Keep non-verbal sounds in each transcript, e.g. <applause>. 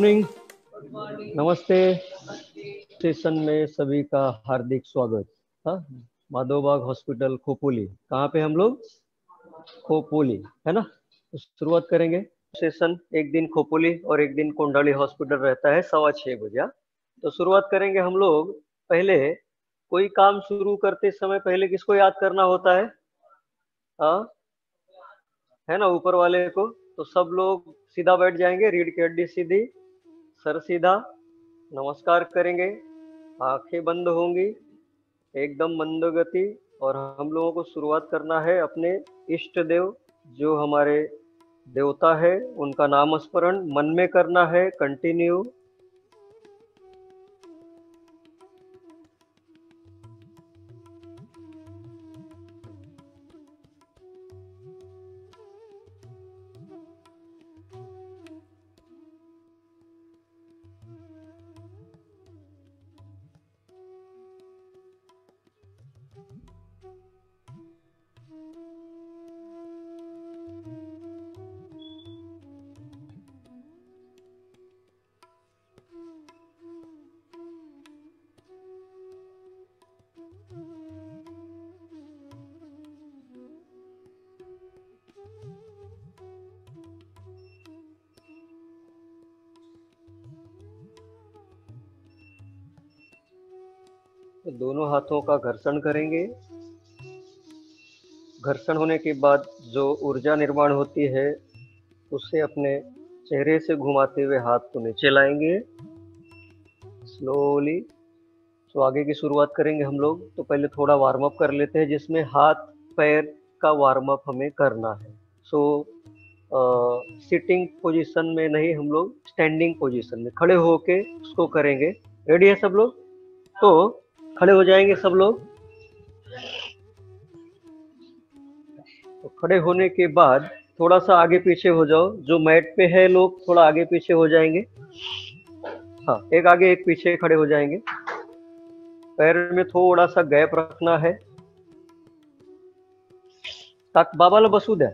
Morning नमस्ते. Session में सभी का हार्दिक स्वागत। हाँ माधोबाग हॉस्पिटल खोपोली। कहाँ पे हम लोग? खोपोली है ना? तो शुरुआत करेंगे। सेशन एक दिन खोपोली और एक दिन कोंडाली हॉस्पिटल रहता है सवा छः बजे हाँ? तो शुरुआत करेंगे हम लोग। पहले कोई काम शुरू करते समय पहले किसको याद करना होता है? हाँ? है ना ऊपर वाले को? तो सब लोग सीधा बैठ जाएँगे रीढ़ की हड्डी सीधी। सर सीधा नमस्कार करेंगे। आँखें बंद होंगी, एकदम मंद गति, और हम लोगों को शुरुआत करना है अपने इष्ट देव, जो हमारे देवता है, उनका नाम स्मरण मन में करना है कंटिन्यू हाथों का घर्षण करेंगे। घर्षण होने के बाद जो ऊर्जा निर्माण होती है, उसे अपने चेहरे से घुमाते हुए हाथ को नीचे लाएँगे। स्लोली तो आगे की शुरुआत करेंगे हम लोग। तो पहले थोड़ा वार्म अप कर लेते हैं, जिसमें हाथ, पैर का वार्म अप हमें करना है। सो सिटिंग पोजीशन में नहीं, हम लोग स्टैंडिंग पोजीशन में खड़े होके उसको करेंगे। रेडी है सब लोग? तो खड़े हो जाएँगे सब लोग? तो खड़े होने के बाद थोड़ा सा आगे पीछे हो जाओ। जो मैट पे है लोग, थोड़ा आगे पीछे हो जाएँगे। हाँ एक आगे एक पीछे खड़े हो जाएँगे। पैर में थोड़ा सा गैप रखना है। ताक बाबाला बसू द्या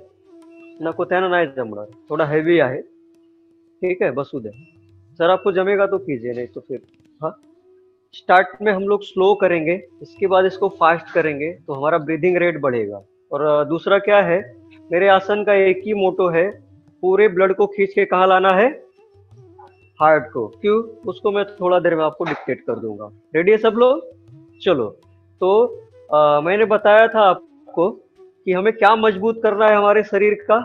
नको त्यानं नाही जमणार थोड़ा हैवी आहे। ठीक है बसू द्या सर आपको जमेगा तो कीजिए, नहीं तो फिर। हाँ? स्टार्ट में हम लोग स्लो करेंगे इसके बाद इसको फास्ट करेंगे तो हमारा ब्रीदिंग रेट बढ़ेगा। और दूसरा क्या है मेरे आसन का एक ही मोटो है पूरे ब्लड को खींच के कहा लाना है? हार्ट को। क्यों? उसको मैं थोड़ा देर में आपको डिक्टेट कर दूँगा। रेडी है सब लोग? चलो। तो आ, मैंने बताया था आपको कि हमें क्या मज़बूत करना है हमारे शरीर का?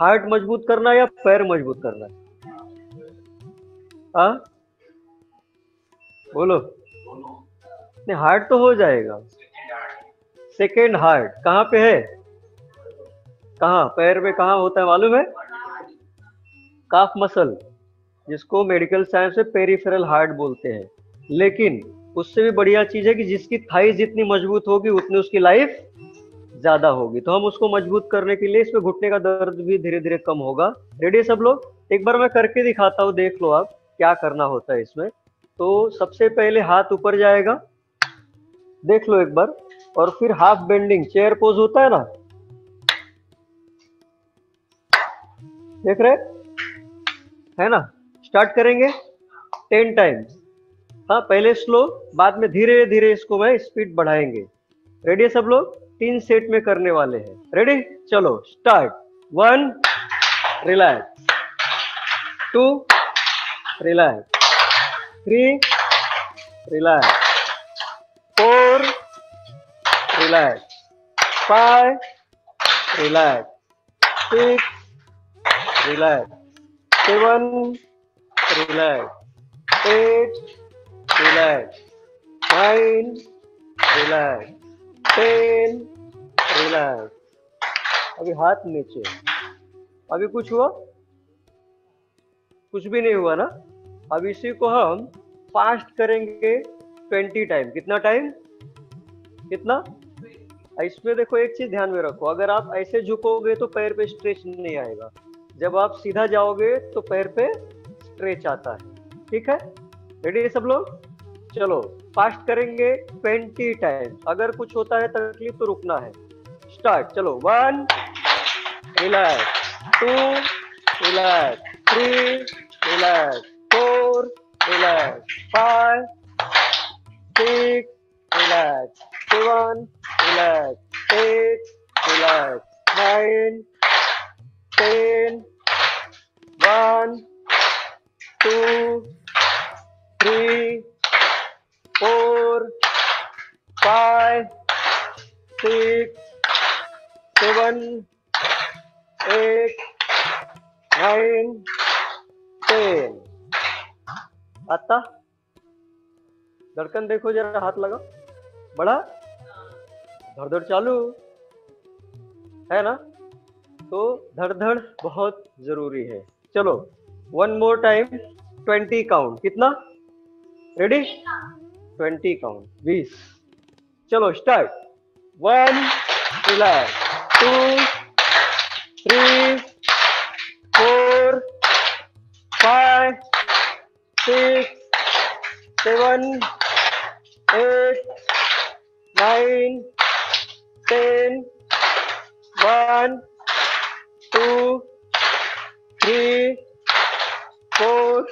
हार्ट मज़बूत करना है या पैर मज़बूत करना है? आ? बोलो। नहीं हार्ट तो हो जाएगा। सेकेंड हार्ट कहाँ पे है? कहाँ? पैर में कहाँ होता है, मालूम है? काफ मसल जिसको मेडिकल साइंस में पेरिफेरल हार्ट बोलते हैं। लेकिन उससे भी बढ़िया चीज़ है कि जिसकी थाई जितनी मज़बूत होगी, उतनी उसकी लाइफ ज़्यादा होगी। तो हम उसको मज़बूत करने के लिए इसमें घुटने का दर्द भी धीरे धीरे कम होगा। रेडी सब लोग? एक बार मैं करके दिखाता हूँ, देख लो आप, क्या करना होता है इसमें। तो सबसे पहले हाथ ऊपर जाएगा। देख लो एक बार। और फिर हाफ़ बेंडिंग चेयर पोज होता है ना? देख रहे? है ना? स्टार्ट करेंगे। टेन टाइम्स हाँ पहले स्लो बाद में धीरे धीरे इसको मैं स्पीड बढ़ाएँगे। रेडी है सब लोग? तीन सेट में करने वाले हैं। रेडी चलो start one relax two relax three relax four relax five relax six reliance seven relax eight relax nine relax ten relax अभी हाथ नीचे। अभी कुछ हुआ? कुछ भी नहीं हुआ ना? अब इसी को हम फास्ट करेंगे ट्वेंटी टाइम कितना टाइम कितना? इसमें देखो एक चीज़ ध्यान में रखो अगर आप ऐसे झुकोगे तो पैर पे स्ट्रेच नहीं आएगा। जब आप सीधा जाओगे तो पैर पे स्ट्रेच आता है। ठीक है? रेडी है सब लोग? चलो फास्ट करेंगे ट्वेंटी टाइम अगर कुछ होता है तकलीफ़ तो रुकना है। स्टार्ट चलो one relax two relax three four, relax, five, six, relax, seven, relax, eight, relax, nine, ten, one, two, three, four, five, six, seven, eight, nine, ten. आता। धड़कन देखो जरा, हाथ लगा बड़ा। धड़ धड़ चालू। है ना? तो धड़ धड़ बहुत ज़रूरी है। चलो one more time twenty count कितना? रेडी ट्वेंटी काउंट बीस। चलो start one relax two six seven eight nine ten one two three four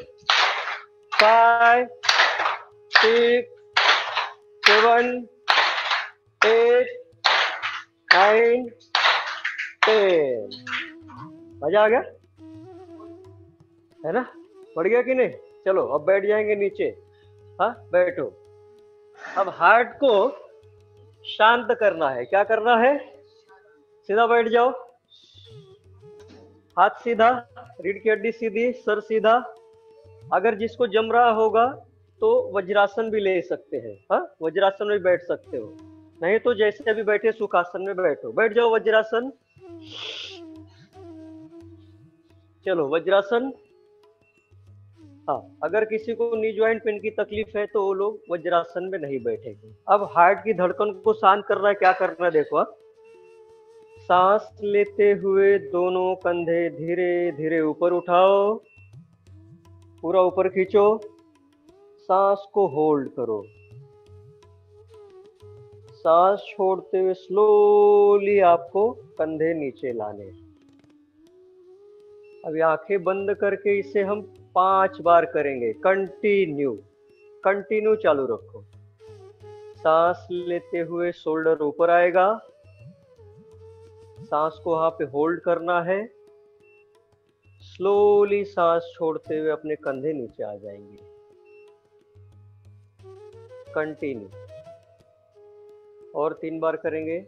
five six seven eight nine ten मज़ा आ गया? है ना? बढ़ गया कि नहीं? चलो, अब बैठ जाएँगे नीचे। हाँ बैठो। अब हार्ट को शांत करना है। क्या करना है? सीधा बैठ जाओ। हाथ सीधा, रीढ़ की हड्डी सीधी, सर सीधा। अगर जिसको जम रहा होगा तो वज्रासन भी ले सकते हैं। हाँ वज्रासन में बैठ सकते हो। नहीं तो जैसे अभी बैठे, सुखासन में बैठो। बैठ जाओ वज्रासन। चलो, वज्रासन हाँ। अगर किसी को नी ज्वाइंट पेन की तकलीफ़ है तो वो लोग वज्रासन में नहीं बैठेंगे। अब हार्ट की धड़कन को शांत करना है, क्या करना है, देखो सांस लेते हुए दोनों कंधे धीरे धीरे ऊपर उठाओ, पूरा ऊपर खींचो, सांस को होल्ड करो। सांस छोड़ते हुए स्लोली आपको कंधे नीचे लाने। अभी आँखें बंद करके इसे हम पाँच बार करेंगे। कंटिन्यू कंटिन्यू चालू रखो। सांस लेते हुए शोल्डर ऊपर आएगा। सांस को वहाँ पे होल्ड करना है। स्लोली सांस छोड़ते हुए अपने कंधे नीचे आ जाएँगे। कंटिन्यू और तीन बार करेंगे।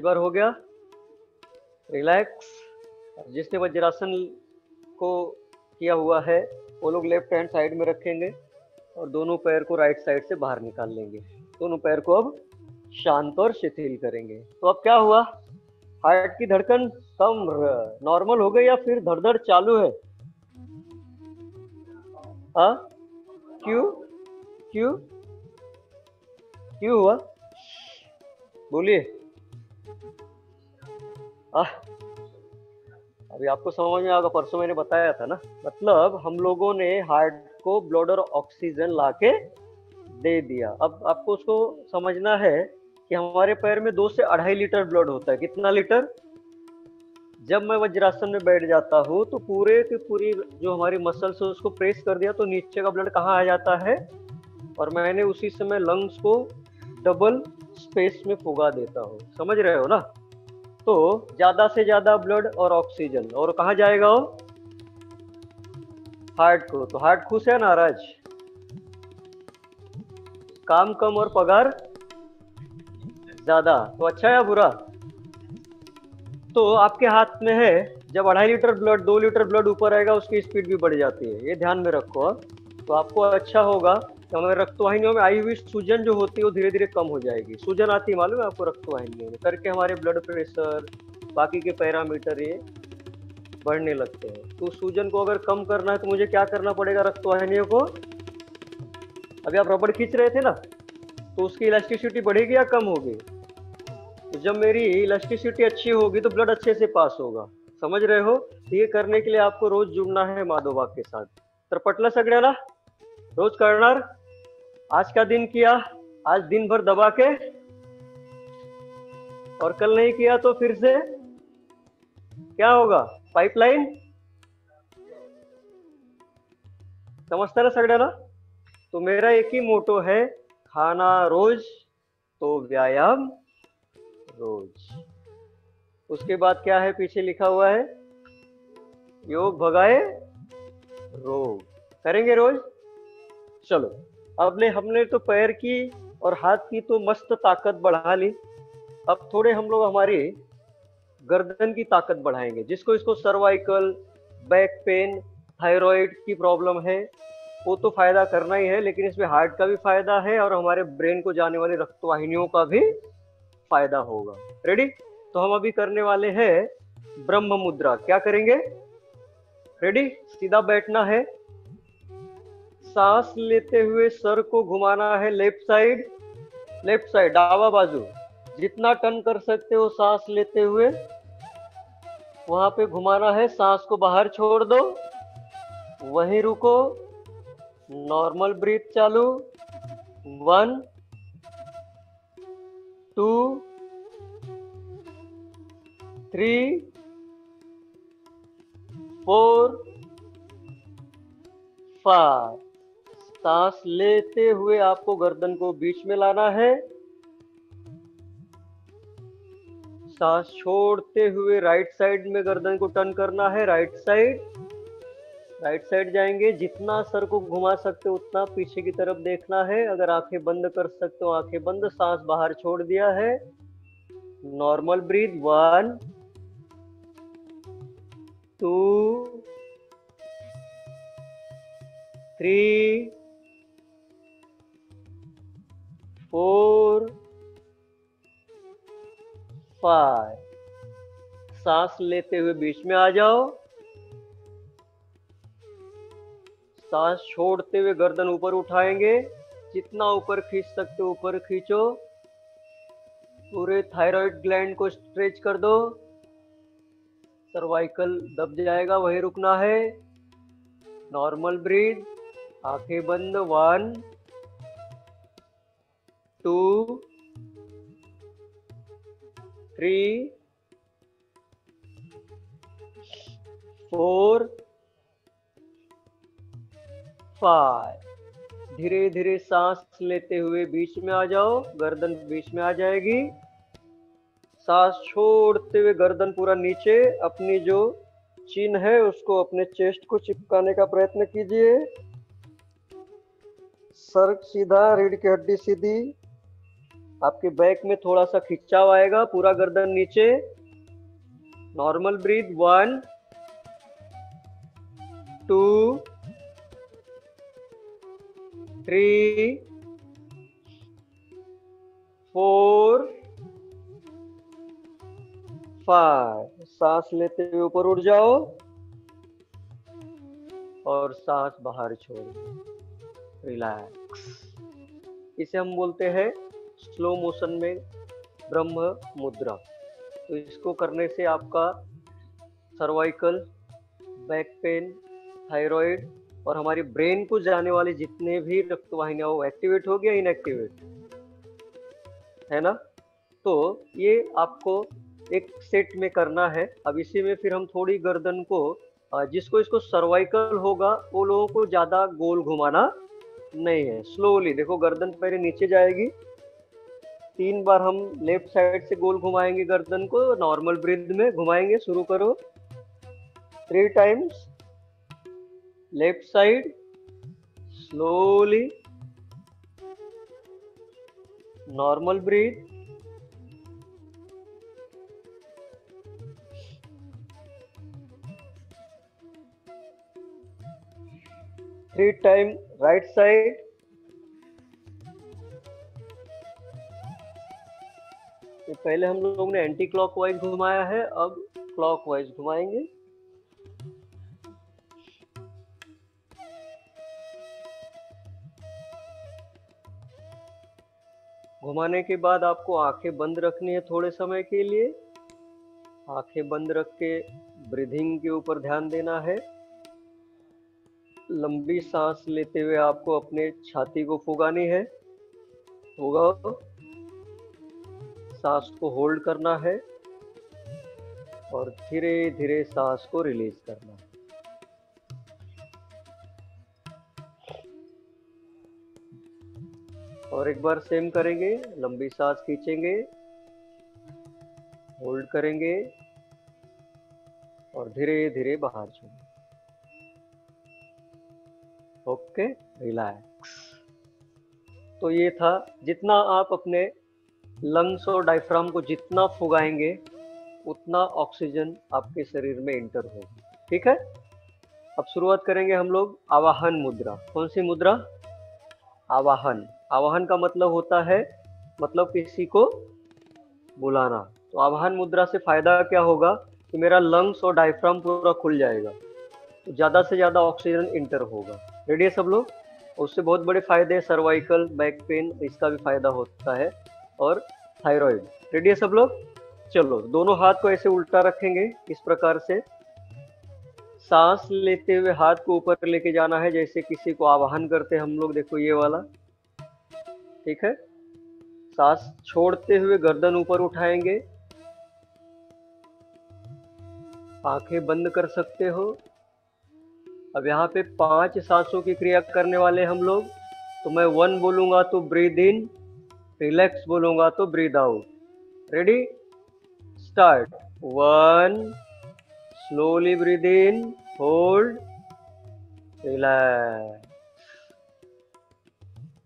बार हो गया। रिलैक्स जिसने वज्रासन को किया हुआ है, वो लोग लेफ़्ट हैंड साइड में रखेंगे और दोनों पैर को राइट साइड से बाहर निकाल लेंगे। दोनों पैर को अब शांत और शिथिल करेंगे। तो अब क्या हुआ? हार्ट की धड़कन कम नॉर्मल हो गई या फिर धड़धड़ चालू है? हाँ क्यों क्यों क्यों हुआ? बोलिए। अभी आपको समझ में आएगा, परसों मैंने बताया था ना। मतलब हम लोगों ने हार्ट को ब्लड और ऑक्सीजन लाके दे दिया। अब आपको उसको समझना है कि हमारे पैर में दो से अढ़ाई लीटर ब्लड होता है। कितना लीटर? जब मैं वज्रासन में बैठ जाता हूँ तो पूरे की पूरी जो हमारी मसल्स है, उसको प्रेस कर दिया तो नीचे का ब्लड कहाँ आ जाता है? और मैंने उसी समय लंग्स को डबल स्पेस में फुगा देता हूँ। समझ रहे हो ना? तो ज़्यादा से ज़्यादा ब्लड और ऑक्सीजन और कहा जाएगा वो? हार्ट को। तो हार्ट खुश है नाराज़? काम कम और पगार ज़्यादा। तो अच्छा या बुरा? तो आपके हाथ में है, जब अढ़ाई लीटर ब्लड दो लीटर ब्लड ऊपर आएगा, उसकी स्पीड भी बढ़ जाती है। ये ध्यान में रखो। तो आपको अच्छा होगा। हमारे रक्तवाहिनियों में आई हुई सूजन जो होती है वो धीरे धीरे कम हो जाएगी। सूजन आती है, मालूम है आपको रक्तवाहिनियों में? करके हमारे ब्लड प्रेशर बाकी के पैरामीटर ये बढ़ने लगते हैं। तो सूजन को अगर कम करना है तो मुझे क्या करना पड़ेगा रक्तवाहिनियों को? अभी आप रबड़ खींच रहे थे ना तो उसकी इलास्टिसिटी बढ़ेगी या कम होगी? तो जब मेरी इलास्टिसिटी अच्छी होगी तो ब्लड अच्छे से पास होगा। समझ रहे हो? तो ये करने के लिए आपको रोज जुड़ना है माधोबाग के साथ। तर पटलं सगळ्याला रोज करणार? आज का दिन किया, आज दिन भर दबा के, और कल नहीं किया तो फिर से क्या होगा? पाइपलाइन समझता ना सगळ्याला तो मेरा एक ही मोटो है, खाना रोज तो व्यायाम रोज। उसके बाद क्या है, पीछे लिखा हुआ है, योग भगाए रोग। करेंगे रोज? चलो। अब ने हमने तो पैर की और हाथ की तो मस्त ताकत बढ़ा ली। अब थोड़े हम लोग हमारी गर्दन की ताकत बढ़ाएँगे, जिसको इसको सर्वाइकल बैक पेन थायराइड की प्रॉब्लम है, वो तो फ़ायदा करना ही है, लेकिन इसमें हार्ट का भी फ़ायदा है और हमारे ब्रेन को जाने वाली रक्तवाहिनियों का भी फ़ायदा होगा। रेडी तो हम अभी करने वाले हैं ब्रह्म मुद्रा। क्या करेंगे? रेडी सीधा बैठना है। सांस लेते हुए सर को घुमाना है लेफ़्ट साइड। लेफ़्ट साइड, डावा बाजू। जितना टर्न कर सकते हो सांस लेते हुए, वहाँ पे घुमाना है। सांस को बाहर छोड़ दो। वहीं रुको। नॉर्मल ब्रीथ चालू। One, two, three, four, five. सांस लेते हुए आपको गर्दन को बीच में लाना है। सांस छोड़ते हुए राइट साइड में गर्दन को टर्न करना है राइट साइड राइट साइड जाएँगे, जितना सर को घुमा सकते हो उतना पीछे की तरफ़ देखना है। अगर आँखें बंद कर सकते हो, आँखें बंद, सांस बाहर छोड़ दिया है। Normal breath one two three four, five. सांस लेते हुए बीच में आ जाओ। सांस छोड़ते हुए गर्दन ऊपर उठाएँगे। जितना ऊपर खींच सकते ऊपर खींचो। पूरे थायराइड ग्लैंड को स्ट्रेच कर दो। सर्वाइकल दब जाएगा, वही रुकना है। नॉर्मल ब्रीथ आँखें बंद, one. Two, three, four, five. धीरे धीरे सांस लेते हुए बीच में आ जाओ, गर्दन बीच में आ जाएगी। सांस छोड़ते हुए गर्दन पूरा नीचे, अपनी जो चिन्ह है, उसको अपने चेस्ट को चिपकाने का प्रयत्न कीजिए। सर सीधा, रीढ़ की हड्डी सीधी। आपके बैक में थोड़ा सा खिंचाव आएगा, पूरा गर्दन नीचे। Normal breath one two three four five सांस लेते हुए ऊपर उठ जाओ और सांस बाहर छोड़। रिलैक्स इसे हम बोलते हैं स्लो मोशन में ब्रह्म मुद्रा। तो इसको करने से आपका सर्वाइकल बैक पेन थायराइड और हमारी ब्रेन को जाने वाले जितने भी रक्तवाहिनियाँ वो एक्टिवेट हो गया इनएक्टिवेट है ना? तो ये आपको एक सेट में करना है। अब इसी में फिर हम थोड़ी गर्दन को जिसको इसको सर्वाइकल होगा, वो लोगों को ज़्यादा गोल घुमाना नहीं है। स्लोली देखो, गर्दन पहले नीचे जाएगी तीन बार हम लेफ़्ट साइड से गोल घुमाएँगे गर्दन को नॉर्मल ब्रिथ में घुमाएँगे, शुरू करो। Three times left side slowly normal breathe three time right side पहले हम लोग ने एंटी क्लॉकवाइज घुमाया है, अब क्लॉकवाइज घुमाएँगे। घुमाने के बाद आपको आँखें बंद रखनी है थोड़े समय के लिए। आँखें बंद रख के ब्रीथिंग के ऊपर ध्यान देना है। लंबी सांस लेते हुए आपको अपने छाती को फुगानी है। फुगाओ। सांस को होल्ड करना है और धीरे धीरे सांस को रिलीज़ करना है। और एक बार सेम करेंगे, लंबी सांस खींचेंगे होल्ड करेंगे और धीरे धीरे बाहर छोड़ेंगे ओके रिलैक्स तो ये था जितना आप अपने लंग्स और डायफ्राम को जितना फुगाएँगे, उतना ऑक्सीजन आपके शरीर में इंटर होगी। ठीक है? अब शुरुआत करेंगे हम लोग आवाहन मुद्रा। कौन सी मुद्रा? आवाहन। आवाहन का मतलब होता है मतलब किसी को बुलाना। तो आवाहन मुद्रा से फ़ायदा क्या होगा? कि मेरा लंग्स और डायफ्राम पूरा खुल जाएगा। तो ज़्यादा से ज़्यादा ऑक्सीजन इंटर होगा। रेडी है सब लोग? उससे बहुत बड़े फ़ायदे हैं सर्वाइकल बैक पेन इसका भी फ़ायदा होता है। और थायराइड रेडी है सब लोग? चलो, दोनों हाथ को ऐसे उल्टा रखेंगे, इस प्रकार से। सांस लेते हुए हाथ को ऊपर लेके जाना है, जैसे किसी को आवाहन करते हम लोग, देखो ये वाला। ठीक है? सांस छोड़ते हुए गर्दन ऊपर उठाएँगे। आँखें बंद कर सकते हो। अब यहाँ पे पाँच सांसों की क्रिया करने वाले हम लोग। तो मैं वन बोलूँगा तो ब्रीद इन रिलैक्स बोलूँगा तो breathe out ready start one slowly breathe in hold relax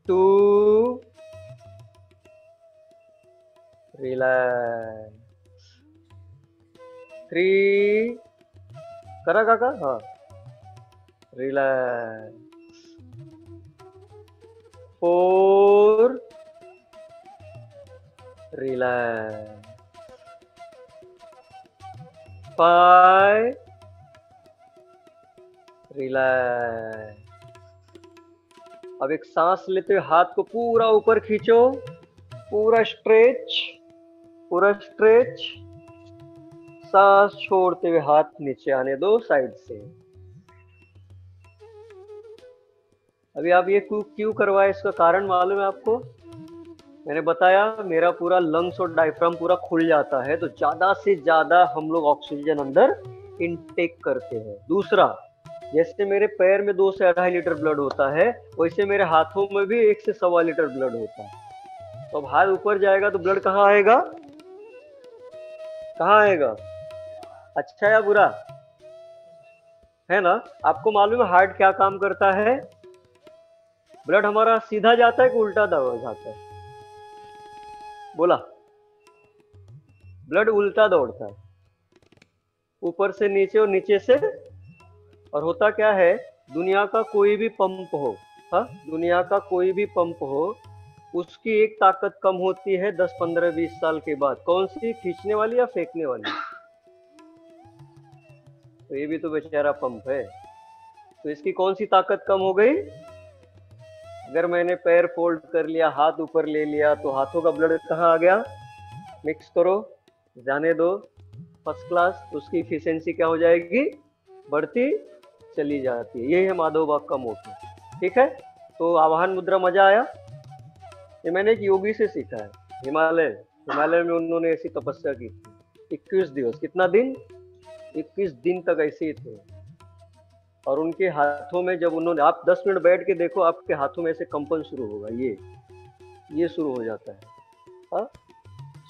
two relax three करा काका हाँ relax four relax five relax अब एक सांस लेते हुए हाथ को पूरा ऊपर खींचो। पूरा स्ट्रेच। पूरा स्ट्रेच। सांस छोड़ते हुए हाथ नीचे आने दो साइड से। अभी आप ये क्यों क्यों करवाए इसका कारण मालूम है आपको? मैंने बताया, मेरा पूरा लंग्स और डायफ्राम पूरा खुल जाता है तो ज़्यादा से ज़्यादा हम लोग ऑक्सीजन अंदर इनटेक करते हैं। दूसरा, जैसे मेरे पैर में दो से अढ़ाई लीटर ब्लड होता है, वैसे मेरे हाथों में भी एक से सवा लीटर ब्लड होता है। तो अब हाथ ऊपर जाएगा तो ब्लड कहाँ आएगा? कहाँ आएगा? अच्छा या बुरा? है ना? आपको मालूम है हार्ट क्या काम करता है? ब्लड हमारा सीधा जाता है कि उल्टा जाता है? बोला। ब्लड उल्टा दौड़ता है। ऊपर से नीचे और नीचे से। और होता क्या है? दुनिया का कोई भी पंप हो, हा? दुनिया का कोई भी पंप हो, उसकी एक ताकत कम होती है 10 15 20 साल के बाद। कौन सी? खींचने वाली या फेंकने वाली? तो ये भी तो बेचारा पंप है। तो इसकी कौन सी ताकत कम हो गई? अगर मैंने पैर फोल्ड कर लिया, हाथ ऊपर ले लिया तो हाथों का ब्लड कहाँ आ गया? मिक्स करो, जाने दो। फ़र्स्ट क्लास उसकी इफिशियंसी क्या हो जाएगी? बढ़ती चली जाती है। यही है माधव बाग का मोटो ठीक है? तो आवाहन मुद्रा मज़ा आया। ये मैंने एक योगी से सीखा है। हिमालय। हिमालय में उन्होंने ऐसी तपस्या की थी। इक्कीस दिवस। कितना दिन? इक्कीस दिन तक ऐसे ही थे। और उनके हाथों में जब उन्होंने, आप दस मिनट बैठ के देखो, आपके हाथों में ऐसे कंपन शुरू होगा, ये ये शुरू हो जाता है। हा?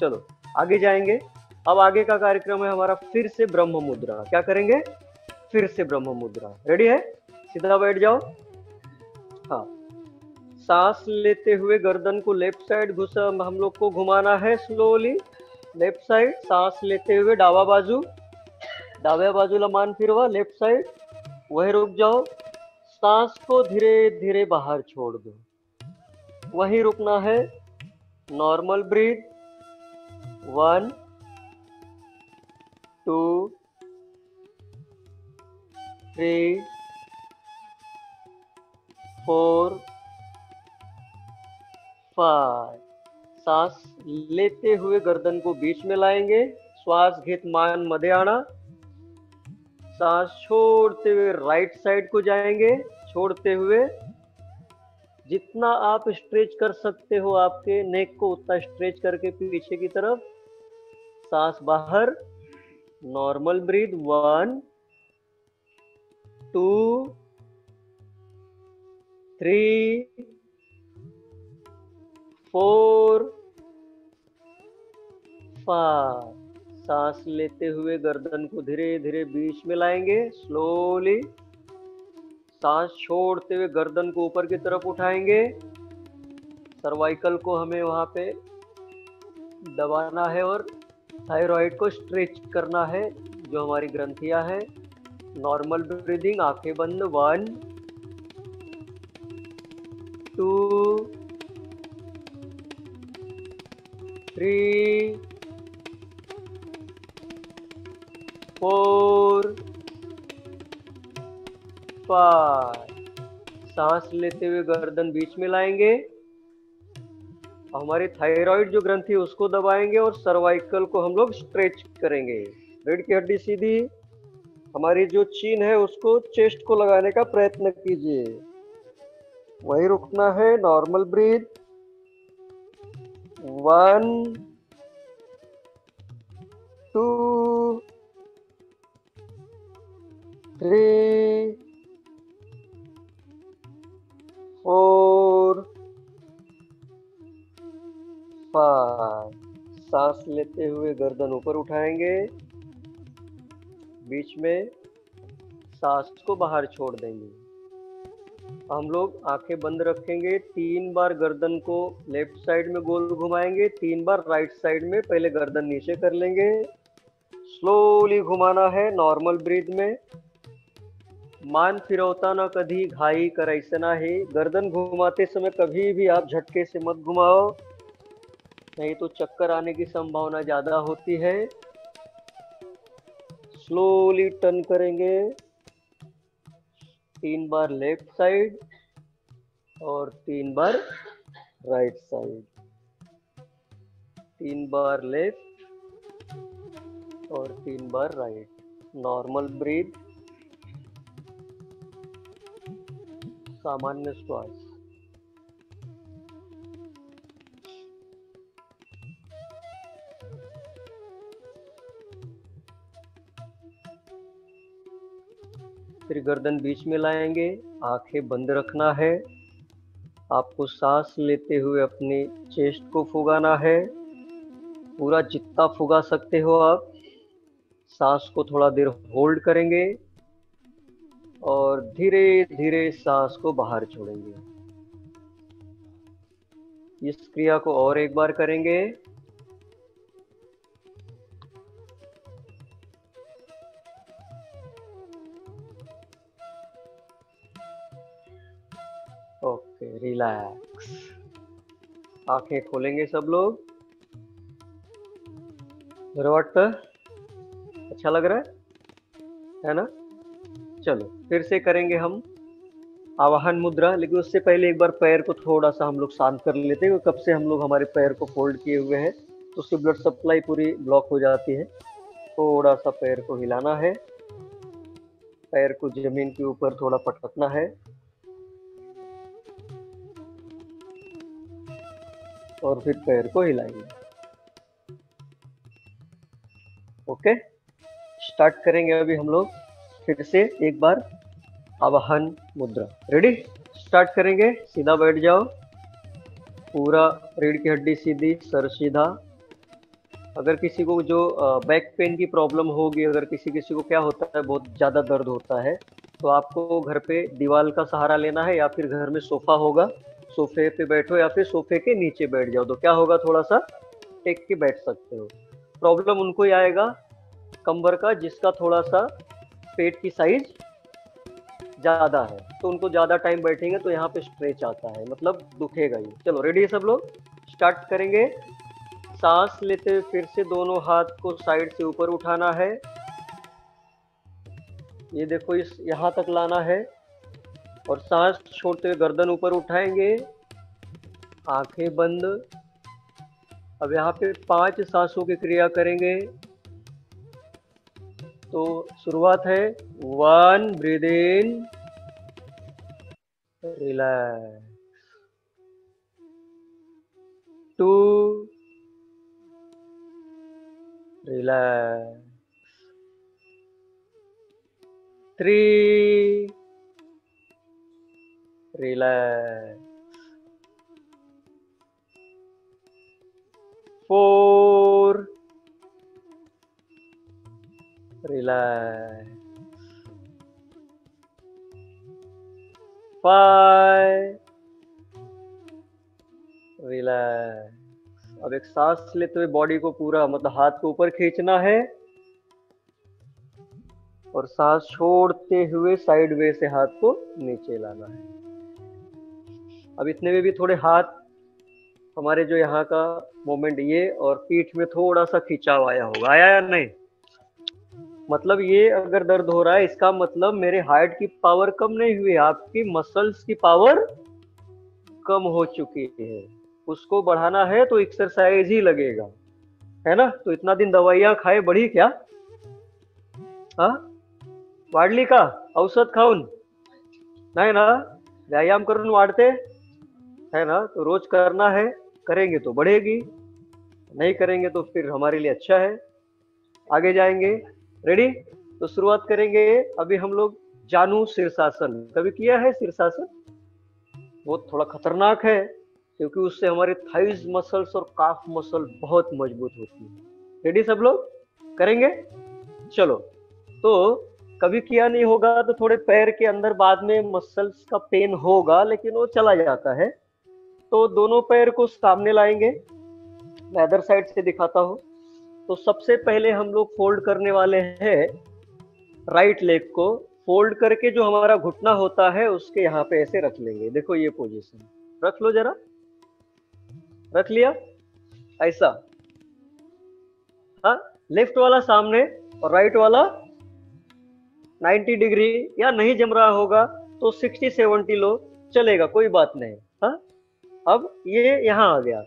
चलो, आगे जाएँगे। अब आगे का कार्यक्रम है हमारा फिर से ब्रह्म मुद्रा। क्या करेंगे? फिर से ब्रह्म मुद्रा। रेडी है? सीधा बैठ जाओ। हाँ। सांस लेते हुए गर्दन को लेफ़्ट साइड घुसा, हम लोग को घुमाना है स्लोली लेफ़्ट साइड सांस लेते हुए, डावा बाजू। डाव्या बाजूला मान फिरवा, लेफ़्ट साइड। वही रुक जाओ। सांस को धीरे धीरे बाहर छोड़ दो। वही रुकना है। Normal breath one two three four five सांस लेते हुए गर्दन को बीच में लाएँगे। श्वास घेत मान मध्ये आना। सांस छोड़ते हुए राइट साइड को जाएँगे, छोड़ते हुए। जितना आप स्ट्रेच कर सकते हो आपके नेक को, उतना स्ट्रेच करके पीछे की तरफ़। सांस बाहर। Normal breathe one two three four five सांस लेते हुए गर्दन को धीरे धीरे बीच में लाएँगे। स्लोली सांस छोड़ते हुए गर्दन को ऊपर की तरफ़ उठाएँगे। सर्वाइकल को हमें वहाँ पे दबाना है और थायराइड को स्ट्रेच करना है, जो हमारी ग्रंथियाँ हैं। नॉर्मल ब्रीदिंग आँखें बंद one two three four five सांस लेते हुए गर्दन बीच में लाएँगे। हमारी थायराइड जो ग्रंथि है, उसको दबाएँगे और सर्वाइकल को हम लोग स्ट्रेच करेंगे। रीढ़ की हड्डी सीधी। हमारी जो चीन है, उसको चेस्ट को लगाने का प्रयत्न कीजिए। वही रुकना है normal breath one two three four five सांस लेते हुए गर्दन ऊपर उठाएँगे। बीच में सांस को बाहर छोड़ देंगे। हम लोग आँखें बंद रखेंगे। तीन बार गर्दन को लेफ़्ट साइड में गोल घुमाएँगे। तीन बार राइट साइड में पहले गर्दन नीचे कर लेंगे। स्लोली घुमाना है नॉर्मल ब्रीथ में। मान फिरवताना कधी घाई कर करायचं नाही। गर्दन घुमाते समय कभी भी आप झटके से मत घुमाओ। नहीं तो चक्कर आने की संभावना ज़्यादा होती है। स्लोली टर्न करेंगे। तीन बार लेफ़्ट साइड और तीन बार राइट साइड तीन बार लेफ़्ट और तीन बार राइट नॉर्मल ब्रीथ सामान्य श्वास। फिर गर्दन बीच में लाएँगे, आँखें बंद रखना है। आपको सांस लेते हुए अपने चेस्ट को फुगाना है। पूरा जितना फुगा सकते हो आप, सांस को थोड़ा देर होल्ड करेंगे। और धीरे धीरे सांस को बाहर छोड़ेंगे। इस क्रिया को और एक बार करेंगे। Okay, relax. आँखें खोलेंगे सब लोग। अच्छा लग रहा है? है ना? चलो, फिर से करेंगे हम आवाहन मुद्रा, लेकिन उससे पहले एक बार पैर को थोड़ा सा हम लोग शांत कर लेते हैं कब से हम लोग हमारे पैर को फोल्ड किए हुए हैं तो उसकी ब्लड सप्लाई पूरी ब्लॉक हो जाती है। थोड़ा सा पैर को हिलाना है, पैर को ज़मीन के ऊपर थोड़ा पटकना है, और फिर पैर को हिलाएँगे। ओके? स्टार्ट करेंगे अभी हम लोग। फिर से एक बार आवाहन मुद्रा। रेडी स्टार्ट करेंगे। सीधा बैठ जाओ। पूरा रीढ़ की हड्डी सीधी, सर सीधा। अगर किसी को जो बैक पेन की प्रॉब्लम होगी, अगर किसी किसी को क्या होता है, बहुत ज़्यादा दर्द होता है तो आपको घर पे दीवार का सहारा लेना है या फिर घर में सोफा होगा। सोफे पे बैठो या फिर सोफे के नीचे बैठ जाओ। तो क्या होगा थोड़ा सा? टेक के बैठ सकते हो। प्रॉब्लम उनको ही आएगा, कंबर का, जिसका थोड़ा सा पेट की साइज़ ज़्यादा है तो उनको ज़्यादा टाइम बैठेंगे तो यहाँ पे स्ट्रेच आता है मतलब दुखेगा ही। चलो रेडी है सब लोग? स्टार्ट करेंगे। सांस लेते फिर से दोनों हाथ को साइड से ऊपर उठाना है। ये देखो, इस यहाँ तक लाना है और सांस छोड़ते हुए गर्दन ऊपर उठाएँगे। आँखें बंद। अब यहाँ पे पाँच सांसों की क्रिया करेंगे। तो शुरुआत है। One breathe in relax two relax three relax four relax. Five relax. अब एक सांस लेते हुए बॉडी को पूरा मतलब हाथ को ऊपर खींचना है। और सांस छोड़ते हुए साइड वे से हाथ को नीचे लाना है। अब इतने में भी थोड़े हाथ, हमारे जो यहाँ का मोमेंट ये और पीठ में थोड़ा सा खिंचाव आया होगा। आया या नहीं? मतलब ये अगर दर्द हो रहा है, इसका मतलब मेरे हार्ट की पावर कम नहीं हुई, आपकी मसल्स की पावर कम हो चुकी है। उसको बढ़ाना है तो एक्सरसाइज ही लगेगा, है ना? तो इतना दिन दवाइयाँ खाए, बढ़ी क्या? हा? वाढली का? औषध खाऊन? नहीं ना? व्यायाम करून वाढते है ना? तो रोज करना है, करेंगे तो बढ़ेगी, नहीं करेंगे तो फिर हमारे लिए अच्छा है। आगे जाएँगे। रेडी तो शुरुआत करेंगे। अभी हम लोग जानू शीर्षासन कभी किया है शीर्षासन वो थोड़ा खतरनाक है, क्योंकि उससे हमारे थाइज मसल्स और काफ मसल बहुत मज़बूत होती है। रेडी सब लोग? करेंगे? चलो। तो कभी किया नहीं होगा तो थोड़े पैर के अंदर बाद में मसल्स का पेन होगा, लेकिन वो चला जाता है। तो दोनों पैर को सामने लाएँगे। मैं अदर साइड से दिखाता हूँ। तो सबसे पहले हम लोग फोल्ड करने वाले हैं राइट लेग को। फोल्ड करके जो हमारा घुटना होता है, उसके यहाँ पे ऐसे रख लेंगे। देखो ये पोजीशन। रख लो जरा। रख लिया? ऐसा। हाँ? लेफ़्ट वाला सामने और राइट वाला 90 डिग्री या नहीं जम रहा होगा तो 60 70 लो। चलेगा, कोई बात नहीं। हाँ? अब ये यहाँ आ गया।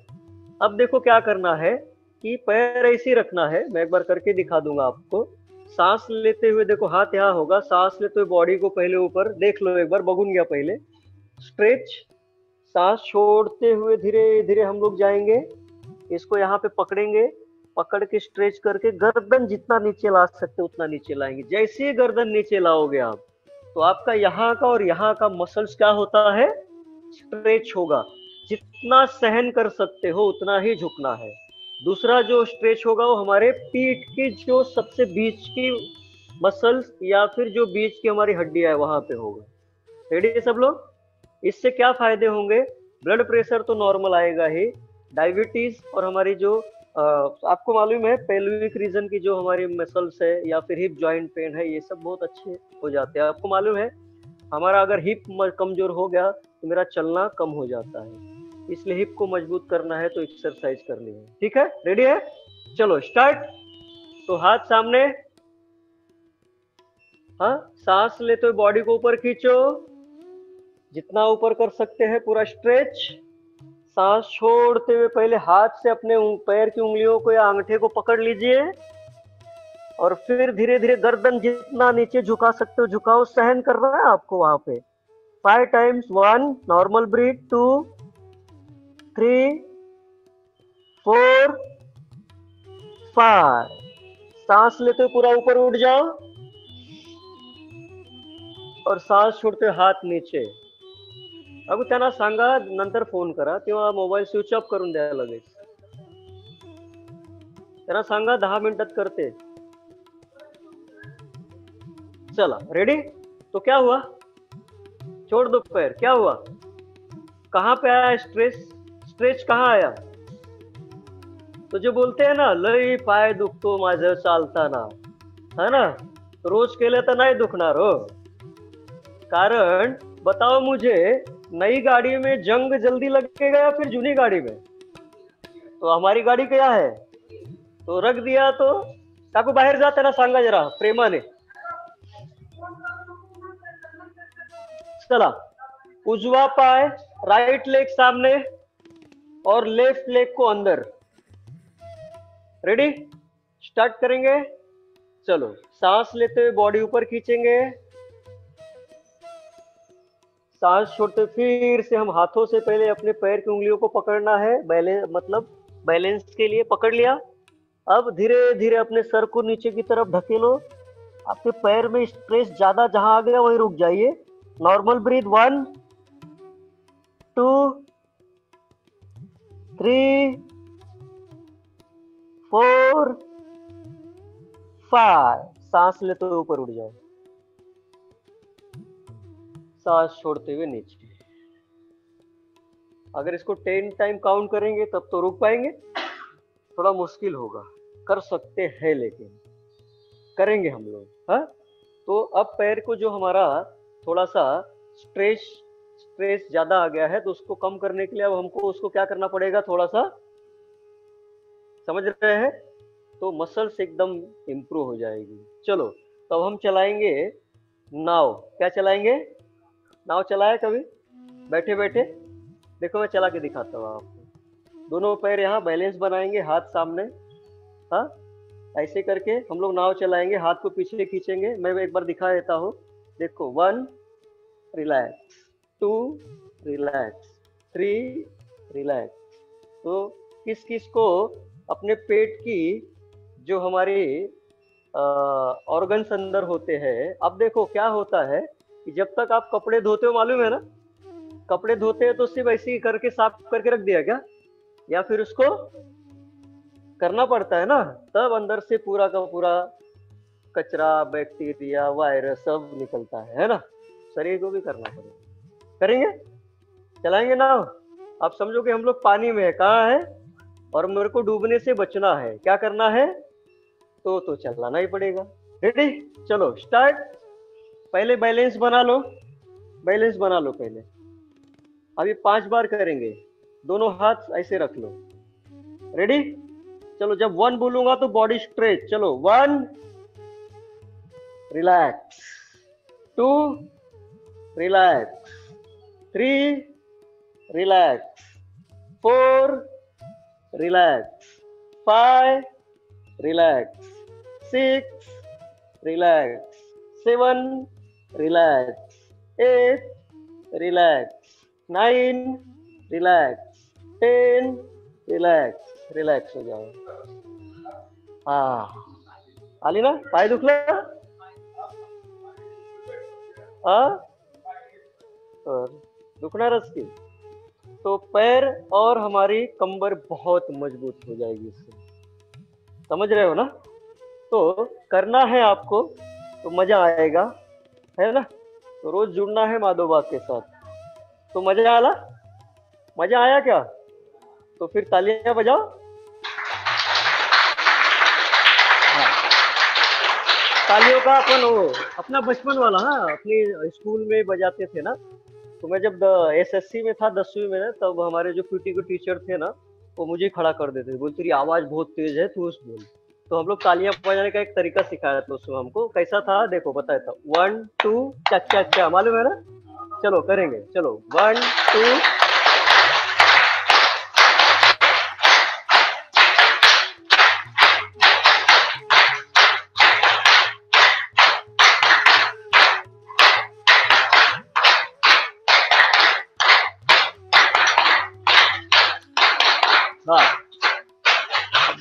अब देखो क्या करना है। कि पैर ऐसे रखना है, मैं एक बार करके दिखा दूँगा आपको। सांस लेते हुए देखो, हाथ यहाँ होगा, सांस लेते हुए बॉडी को पहले ऊपर देख लो एक बार, बगुन गया पहले। स्ट्रेच सांस छोड़ते हुए धीरे धीरे हम लोग जाएँगे। इसको यहाँ पे पकड़ेंगे, पकड़ के स्ट्रेच करके गर्दन जितना नीचे ला सकते उतना नीचे लाएँगे। जैसे ही गर्दन नीचे लाओगे आप तो आपका यहाँ का और यहाँ का मसल्स क्या होता है? स्ट्रेच होगा। जितना सहन कर सकते हो, उतना ही झुकना है। दूसरा जो स्ट्रेच होगा वो हमारे पीठ की जो सबसे बीच की मसल्स या फिर जो बीच की हमारी हड्डियाँ है वहाँ पे होगा। रेडी है सब लोग? इससे क्या फ़ायदे होंगे? ब्लड प्रेशर तो नॉर्मल आएगा ही। डायबिटीज़ और हमारी जो आ, आपको मालूम है पेल्विक रीजन की जो हमारी मसल्स है या फिर हिप जॉइंट पेन है ये सब बहुत अच्छे हो जाते हैं। आपको मालूम है हमारा अगर हिप कमज़ोर हो गया तो मेरा चलना कम हो जाता है। इसलिए हिप को मज़बूत करना है तो एक्सरसाइज करनी है। ठीक है? रेडी है? चलो स्टार्ट तो हाथ सामने। हाँ सांस लेते हुए बॉडी को ऊपर खींचो। जितना ऊपर कर सकते हैं, पूरा स्ट्रेच सांस छोड़ते हुए पहले हाथ से अपने पैर की उंगलियों को या अंगठे को पकड़ लीजिए। और फिर धीरे धीरे गर्दन जितना नीचे झुका सकते हो झुकाओ सहन कर रहा है आपको वहाँ पे। Five times one normal breath two three four five सांस लेते पूरा ऊपर उठ जाओ और सांस छोड़ते हाथ नीचे। अगो त्यांना सांगा, नंतर फ़ोन करा तेव्हा मोबाईल स्विच ऑफ़ करून द्या लगेच। त्यांना सांगा, दहा मिनटात करते। चला रेडी तो क्या हुआ? छोड़ दो पैर, क्या हुआ? कहाँ पे आया स्ट्रेस स्ट्रेच कहाँ आया? तो जो बोलते हैं ना, लई पाय दुखतो माझं चालताना है ना? रोज केलं तर नाही दुखणार हो। कारण, बताओ मुझे, नई गाड़ी में जंग जल्दी लगेगा या फिर जूनी गाड़ी में? तो हमारी गाड़ी क्या है? तो रख दिया तो काकू बाहेर जाते ना सांगा जरा, प्रेमाने। चला। उजवा पाय राइट लेग सामने। और लेफ़्ट लेग को अंदर। रेडी स्टार्ट करेंगे। चलो, सांस लेते हुए बॉडी ऊपर खींचेंगे। सांस छोड़ते फिर से हम हाथों से पहले अपने पैर की उंगलियों को पकड़ना है। बैलेंस मतलब बैलेंस के लिए पकड़ लिया। अब धीरे धीरे अपने सर को नीचे की तरफ़ ढकेलो आपके पैर में स्ट्रेस ज़्यादा जहाँ आ गया, वहीं रुक जाइए। Normal breath one two three four five सांस लेते हुए ऊपर उड़ जाओ। सांस छोड़ते हुए नीचे। अगर इसको टेन टाइम काउंट करेंगे, तब तो रुक पाएँगे। थोड़ा मुश्किल होगा। कर सकते हैं लेकिन। करेंगे हम लोग। हाँ? तो अब पैर को जो हमारा थोड़ा सा स्ट्रेस स्ट्रेस ज़्यादा आ गया है तो उसको कम करने के लिए अब हमको उसको क्या करना पड़ेगा थोड़ा सा समझ रहे हैं? तो मसल्स एकदम इम्प्रूव हो जाएगी। चलो तो अब हम चलाएँगे नाव। क्या चलाएँगे? नाव चलाया कभी? बैठे बैठे देखो, मैं चला के दिखाता हूँ आपको। दोनों पैर यहाँ बैलेंस बनाएँगे, हाथ सामने। हाँ? ऐसे करके हम लोग नाव चलाएँगे, हाथ को पीछे खींचेंगे। मैं एक बार दिखा देता हूँ। देखो one relax two, relax. Three, relax. तो किस किस को अपने पेट की जो हमारे ऑर्गन्स अंदर होते हैं, अब देखो क्या होता है कि जब तक आप कपड़े धोते हो, मालूम है ना? कपड़े धोते हैं तो सिर्फ़ ऐसे ही करके, साफ़ करके रख दिया क्या? या फिर उसको करना पड़ता है ना? तब अंदर से पूरा का पूरा कचरा, बैक्टीरिया, वायरस सब निकलता है है ना? शरीर को भी करना पड़ेगा। करेंगे? चलाएँगे ना? आप समझो कि हम लोग पानी में है, कहाँ है? और मेरे को डूबने से बचना है। क्या करना है? तो तो चलाना ही पड़ेगा। रेडी चलो स्टार्ट पहले बैलेंस बना लो। बैलेंस बना लो पहले। अभी पाँच बार करेंगे। दोनों हाथ ऐसे रख लो। रेडी चलो, जब वन बोलूँगा तो बॉडी स्ट्रेच चलो one relax two relax three relax four relax five relax six relax seven relax eight relax nine relax ten relax relax हो जाओ। हा। आली ना पाय दुखलं? हा? दुखणारच की। तो पैर और हमारी कंबर बहुत मज़बूत हो जाएगी इससे समझ रहे हो ना? तो करना है आपको तो मज़ा आएगा, है ना? तो रोज जुड़ना है माधोबाग के साथ। तो मज़ा आला? मज़ा आया क्या? तो फिर तालियाँ बजाओ। तालियों का अपन वो, अपना बचपन वाला हाँ अपने स्कूल में बजाते थे ना? तो मैं जब एसएससी में था दसवीं में तब हमारे जो पीटी के टीचर थे ना, वो मुझे खड़ा कर देते थे बोल तेरी आवाज़ बहुत तेज है, तू उस बोल। तो हम लोग तालियाँ बजाने का एक तरीका सिखाया था उसमें हमको, कैसा था, देखो, बताया था। वन टू चक क्या मालूम है ना? चलो, करेंगे, चलो। वन टू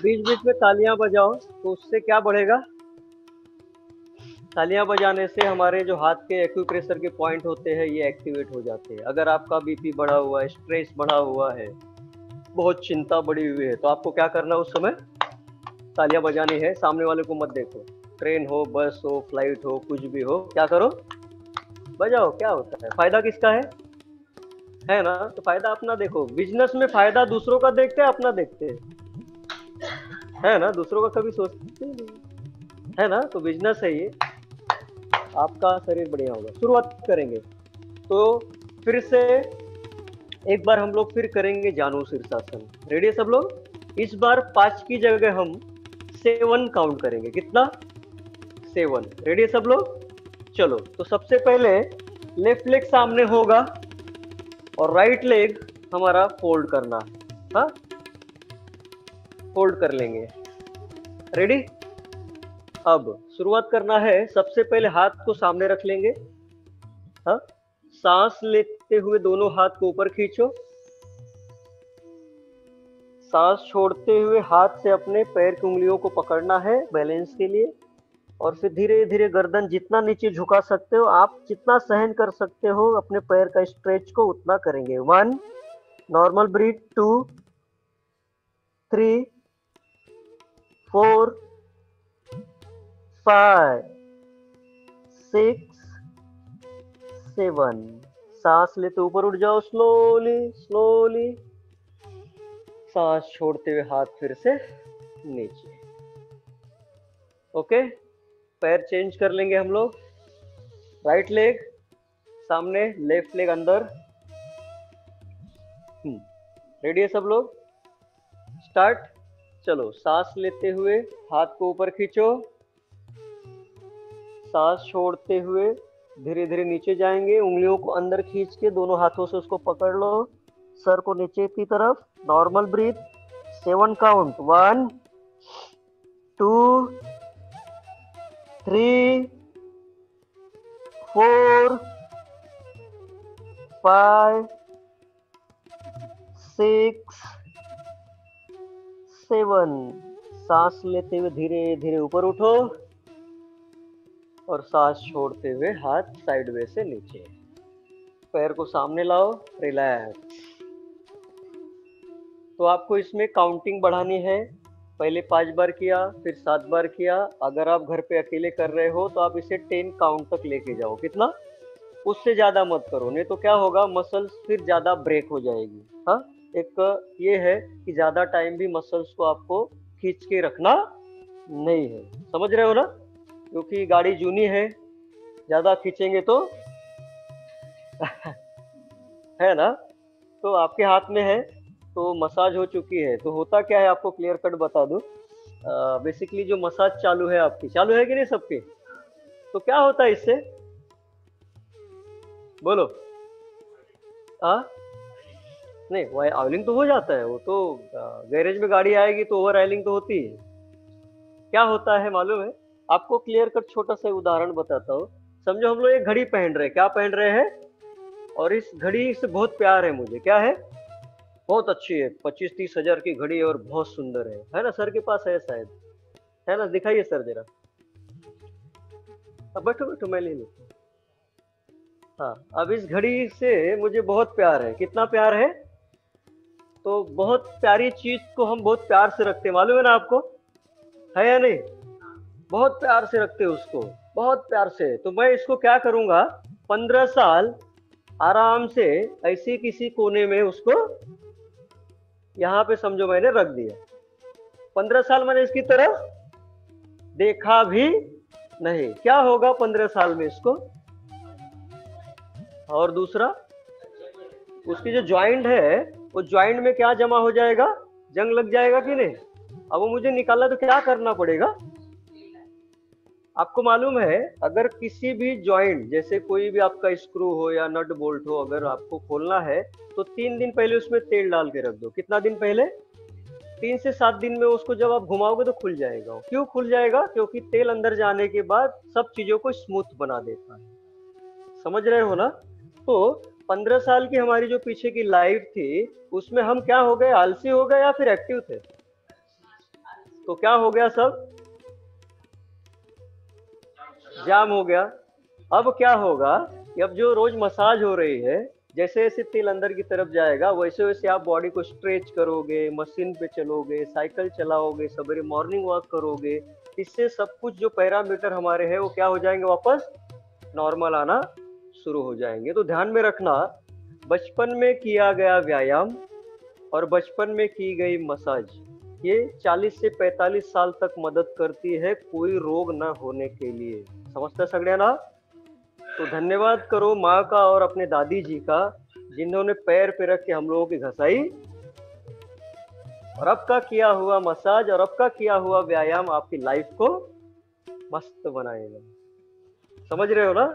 बीच बीच में तालियाँ बजाओ तो उससे क्या बढ़ेगा? तालियाँ बजाने से हमारे जो हाथ के एक्यूप्रेशर के पॉइंट होते हैं, ये एक्टिवेट हो जाते हैं। अगर आपका बीपी बढ़ा हुआ है स्ट्रेस बढ़ा हुआ है, बहुत चिंता बढ़ी हुई है तो आपको क्या करना उस समय? तालियाँ बजानी है। सामने वाले को मत देखो। ट्रेन हो बस हो फ़्लाइट हो, कुछ भी हो, क्या करो? बजाओ, क्या होता है? फ़ायदा किसका है? है ना? तो फ़ायदा अपना देखो। बिज़नेस में फ़ायदा दूसरों का देखते हैं, अपना देखते हैं। है ना? दूसरों का कभी नहीं है ना? तो बिज़नेस है। ये आपका शरीर बढ़िया होगा। शुरुआत करेंगे। तो फिर से एक बार हम लोग फिर करेंगे जानू शीर्षासन। रेडी सब लोग? इस बार पाँच की जगह हम सेवन काउंट करेंगे। कितना? सेवन। रेडी सब लोग? चलो तो सबसे पहले लेफ़्ट लेग सामने होगा और राइट लेग हमारा फोल्ड करना। हाँ? फोल्ड कर लेंगे। रेडी अब शुरुआत करना है, सबसे पहले हाथ को सामने रख लेंगे। हाँ? सांस लेते हुए दोनों हाथ को ऊपर खींचो। सांस छोड़ते हुए हाथ से अपने पैर की उंगलियों को पकड़ना है बैलेंस के लिए। और फिर धीरे धीरे गर्दन जितना नीचे झुका सकते हो, आप जितना सहन कर सकते हो, अपने पैर का स्ट्रेच को उतना करेंगे। One normal breath two three four, five, six, seven. सांस लेते ऊपर उठ जाओ स्लोली स्लोली सांस छोड़ते हुए हाथ फिर से नीचे। ओके पैर चेंज कर लेंगे हम लोग। राइट लेग सामने लेफ़्ट लेग अंदर। रेडी है सब लोग? स्टार्ट चलो, सांस लेते हुए हाथ को ऊपर खींचो। सांस छोड़ते हुए धीरे धीरे नीचे जाएँगे। उंगलियों को अंदर खींच के दोनों हाथों से उसको पकड़ लो। सर को नीचे की तरफ़। Normal breath seven count one two three four five six seven. सांस लेते हुए धीरे धीरे ऊपर उठो और सांस छोड़ते हुए हाथ साइड वे से नीचे। पैर को सामने लाओ, रिलैक्स। तो आपको इसमें काउंटिंग बढ़ानी है। पहले पाँच बार किया, फिर सात बार किया। अगर आप घर पे अकेले कर रहे हो तो आप इसे टेन काउंट तक लेके जाओ। कितना? उससे ज़्यादा मत करो, नहीं तो क्या होगा, मसल्स फिर ज़्यादा ब्रेक हो जाएगी। हाँ? एक ये है कि ज़्यादा टाइम भी मसल्स को आपको खींच के रखना नहीं है। समझ रहे हो ना? क्योंकि गाड़ी जूनी है, ज़्यादा खींचेंगे तो <laughs> है ना? तो आपके हाथ में है तो मसाज हो चुकी है। तो होता क्या है, आपको क्लियर कट बता दू। बेसिकली जो मसाज चालू है आपकी, चालू है कि नहीं सबके? तो क्या होता है इससे? बोलो। आ नहीं वो ऑयलिंग तो हो जाता है, वो तो गैरेज में गाड़ी आएगी तो ओवर ऑयलिंग तो होती है। क्या होता है मालूम है? आपको क्लियर कट छोटा सा उदाहरण बताता हूँ। समझो हम लोग एक घड़ी पहन रहे हैं। क्या पहन रहे हैं? और इस घड़ी से बहुत प्यार है मुझे। क्या है? बहुत अच्छी है। पच्चीस तीस हज़ार की घड़ी और बहुत सुंदर है। है ना, सर के पास है शायद। है ना, दिखाइए सर जरा। अब बैठो बैठो, मैं ले लू हाँ अब इस घड़ी से मुझे बहुत प्यार है। कितना प्यार है? तो बहुत प्यारी चीज़ को हम बहुत प्यार से रखते हैं। मालूम है ना आपको? है या नहीं? बहुत प्यार से रखते हैं उसको, बहुत प्यार से। तो मैं इसको क्या करूँगा? पंद्रह साल आराम से ऐसे किसी कोने में उसको यहाँ पे समझो मैंने रख दिया। पंद्रह साल मैंने इसकी तरफ़ देखा भी नहीं। क्या होगा पंद्रह साल में इसको? और दूसरा, उसकी जो ज्वाइंट है वो ज्वाइंट में क्या जमा हो जाएगा? जंग लग जाएगा कि नहीं? अब वो मुझे निकालना तो क्या करना पड़ेगा? आपको मालूम है, अगर किसी भी ज्वाइंट जैसे कोई भी आपका स्क्रू हो या नट बोल्ट हो, अगर आपको खोलना है तो तीन दिन पहले उसमें तेल डाल के रख दो। कितना दिन पहले? तीन से सात दिन में उसको जब आप घुमाओगे तो खुल जाएगा। क्यों खुल जाएगा? क्योंकि तेल अंदर जाने के बाद सब चीज़ों को स्मूथ बना देता है। समझ रहे हो ना? तो पंद्रह साल की हमारी जो पीछे की लाइफ थी, उसमें हम क्या हो गए? आलसी हो गए या फिर एक्टिव थे? तो क्या हो गया सब? जाम हो गया। अब क्या होगा? कि अब जो रोज मसाज हो रही है, जैसे जैसे तेल अंदर की तरफ़ जाएगा, वैसे वैसे आप बॉडी को स्ट्रेच करोगे मशीन पे चलोगे साइकिल चलाओगे, सवेरे मॉर्निंग वॉक करोगे, इससे सब कुछ जो पैरामीटर हमारे हैं, वो क्या हो जाएँगे वापस? नॉर्मल आना शुरू हो जाएँगे। तो ध्यान में रखना, बचपन में किया गया व्यायाम और बचपन में की गई मसाज, ये 40 से 45 साल तक मदद करती है कोई रोग न होने के लिए। समझते ना तो धन्यवाद करो माँ का और अपने दादी जी का, जिन्होंने पैर पे रख के हम लोगों की घसाई। और अब का किया हुआ मसाज और अब का किया हुआ व्यायाम आपकी लाइफ को मस्त बनाएगा। समझ रहे हो ना?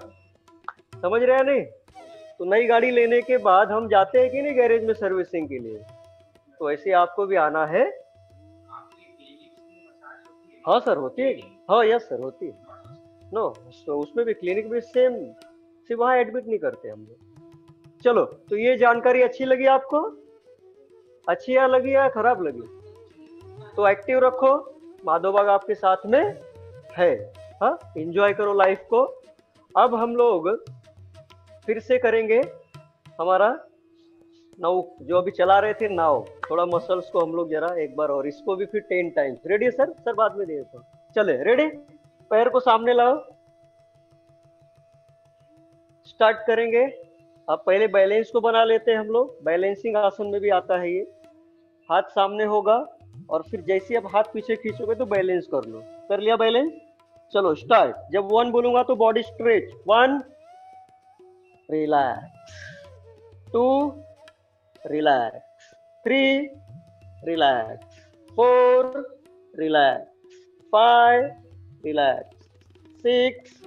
समझ रहे हैं नहीं? तो नई गाड़ी लेने के बाद हम जाते हैं कि नहीं गैरेज में सर्विसिंग के लिए? तो ऐसे आपको भी आना है। हाँ सर, होती है। हाँ यस सर होती है। नो तो उसमें भी क्लिनिक भी सेम सिर्फ़ वहाँ एडमिट नहीं करते हम लोग। चलो तो ये जानकारी अच्छी लगी आपको? अच्छी या लगी या खराब लगी? तो एक्टिव रखो। माधोबाग आपके साथ में है। हाँ इंजॉय करो लाइफ को। अब हम लोग फिर से करेंगे हमारा नाव जो अभी चला रहे थे नाव, थोड़ा मसल्स को हम लोग जरा एक बार और इसको भी फिर ten times ready sir sir बाद में दे देता हूँ। चले रेडी पैर को सामने लाओ। स्टार्ट करेंगे। अब पहले बैलेंस को बना लेते हैं हम लोग। बैलेंसिंग आसन में भी आता है ये। हाथ सामने होगा और फिर जैसे आप हाथ पीछे खींचोगे तो बैलेंस कर लो। कर लिया बैलेंस चलो स्टार्ट जब वन बोलूँगा तो body stretch one relax two relax three relax four relax five relax six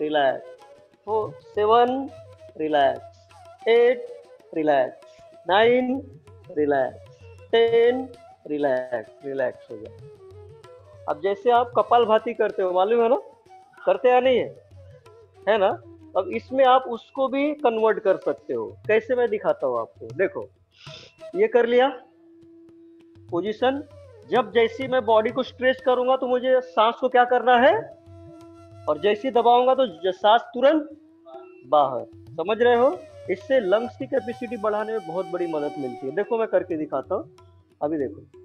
relax four seven relax eight relax nine relax ten relax relax हो गया. अब जैसे आप कपाल भाती करते हो, मालूम है ना? करते या नहीं है? है ना? अब इसमें आप उसको भी कन्वर्ट कर सकते हो। कैसे मैं दिखाता हूँ आपको? देखो, ये कर लिया। पोजीशन जब जैसी मैं बॉडी को स्ट्रेच करूँगा तो मुझे सांस को क्या करना है? और जैसी दबाऊँगा तो सांस तुरंत बाहर। समझ रहे हो? इससे लंग्स की कैपेसिटी बढ़ाने में बहुत बड़ी मदद मिलती है। देखो, मैं करके दिखाता हूँ। अभी देखो।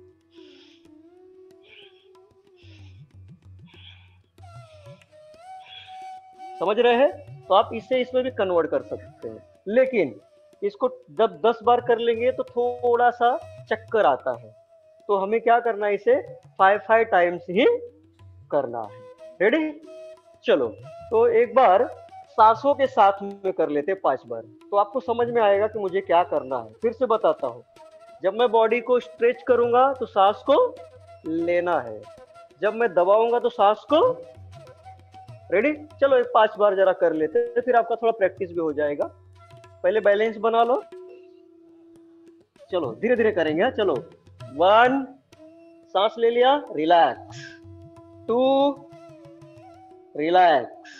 समझ रहे हैं? तो आप इसे इसमें भी कन्वर्ट कर सकते हैं। लेकिन इसको जब दस बार कर लेंगे तो थोड़ा सा चक्कर आता है। तो हमें क्या करना है इसे? फाइव फाइव टाइम्स ही करना है। रेडी चलो तो एक बार सासों के साथ में कर लेते पाँच बार। तो आपको समझ में आएगा कि मुझे क्या करना है। फिर से बताता हूँ। जब मैं बॉडी को स्ट्रेच करूँगा तो सांस को लेना है। जब मैं दबाऊँगा तो सांस को रेडी चलो एक पाँच बार जरा कर लेते हैं फिर आपका थोड़ा प्रैक्टिस भी हो जाएगा। पहले बैलेंस बना लो। चलो धीरे धीरे करेंगे हाँ, चलो। वन सांस ले लिया relax two relax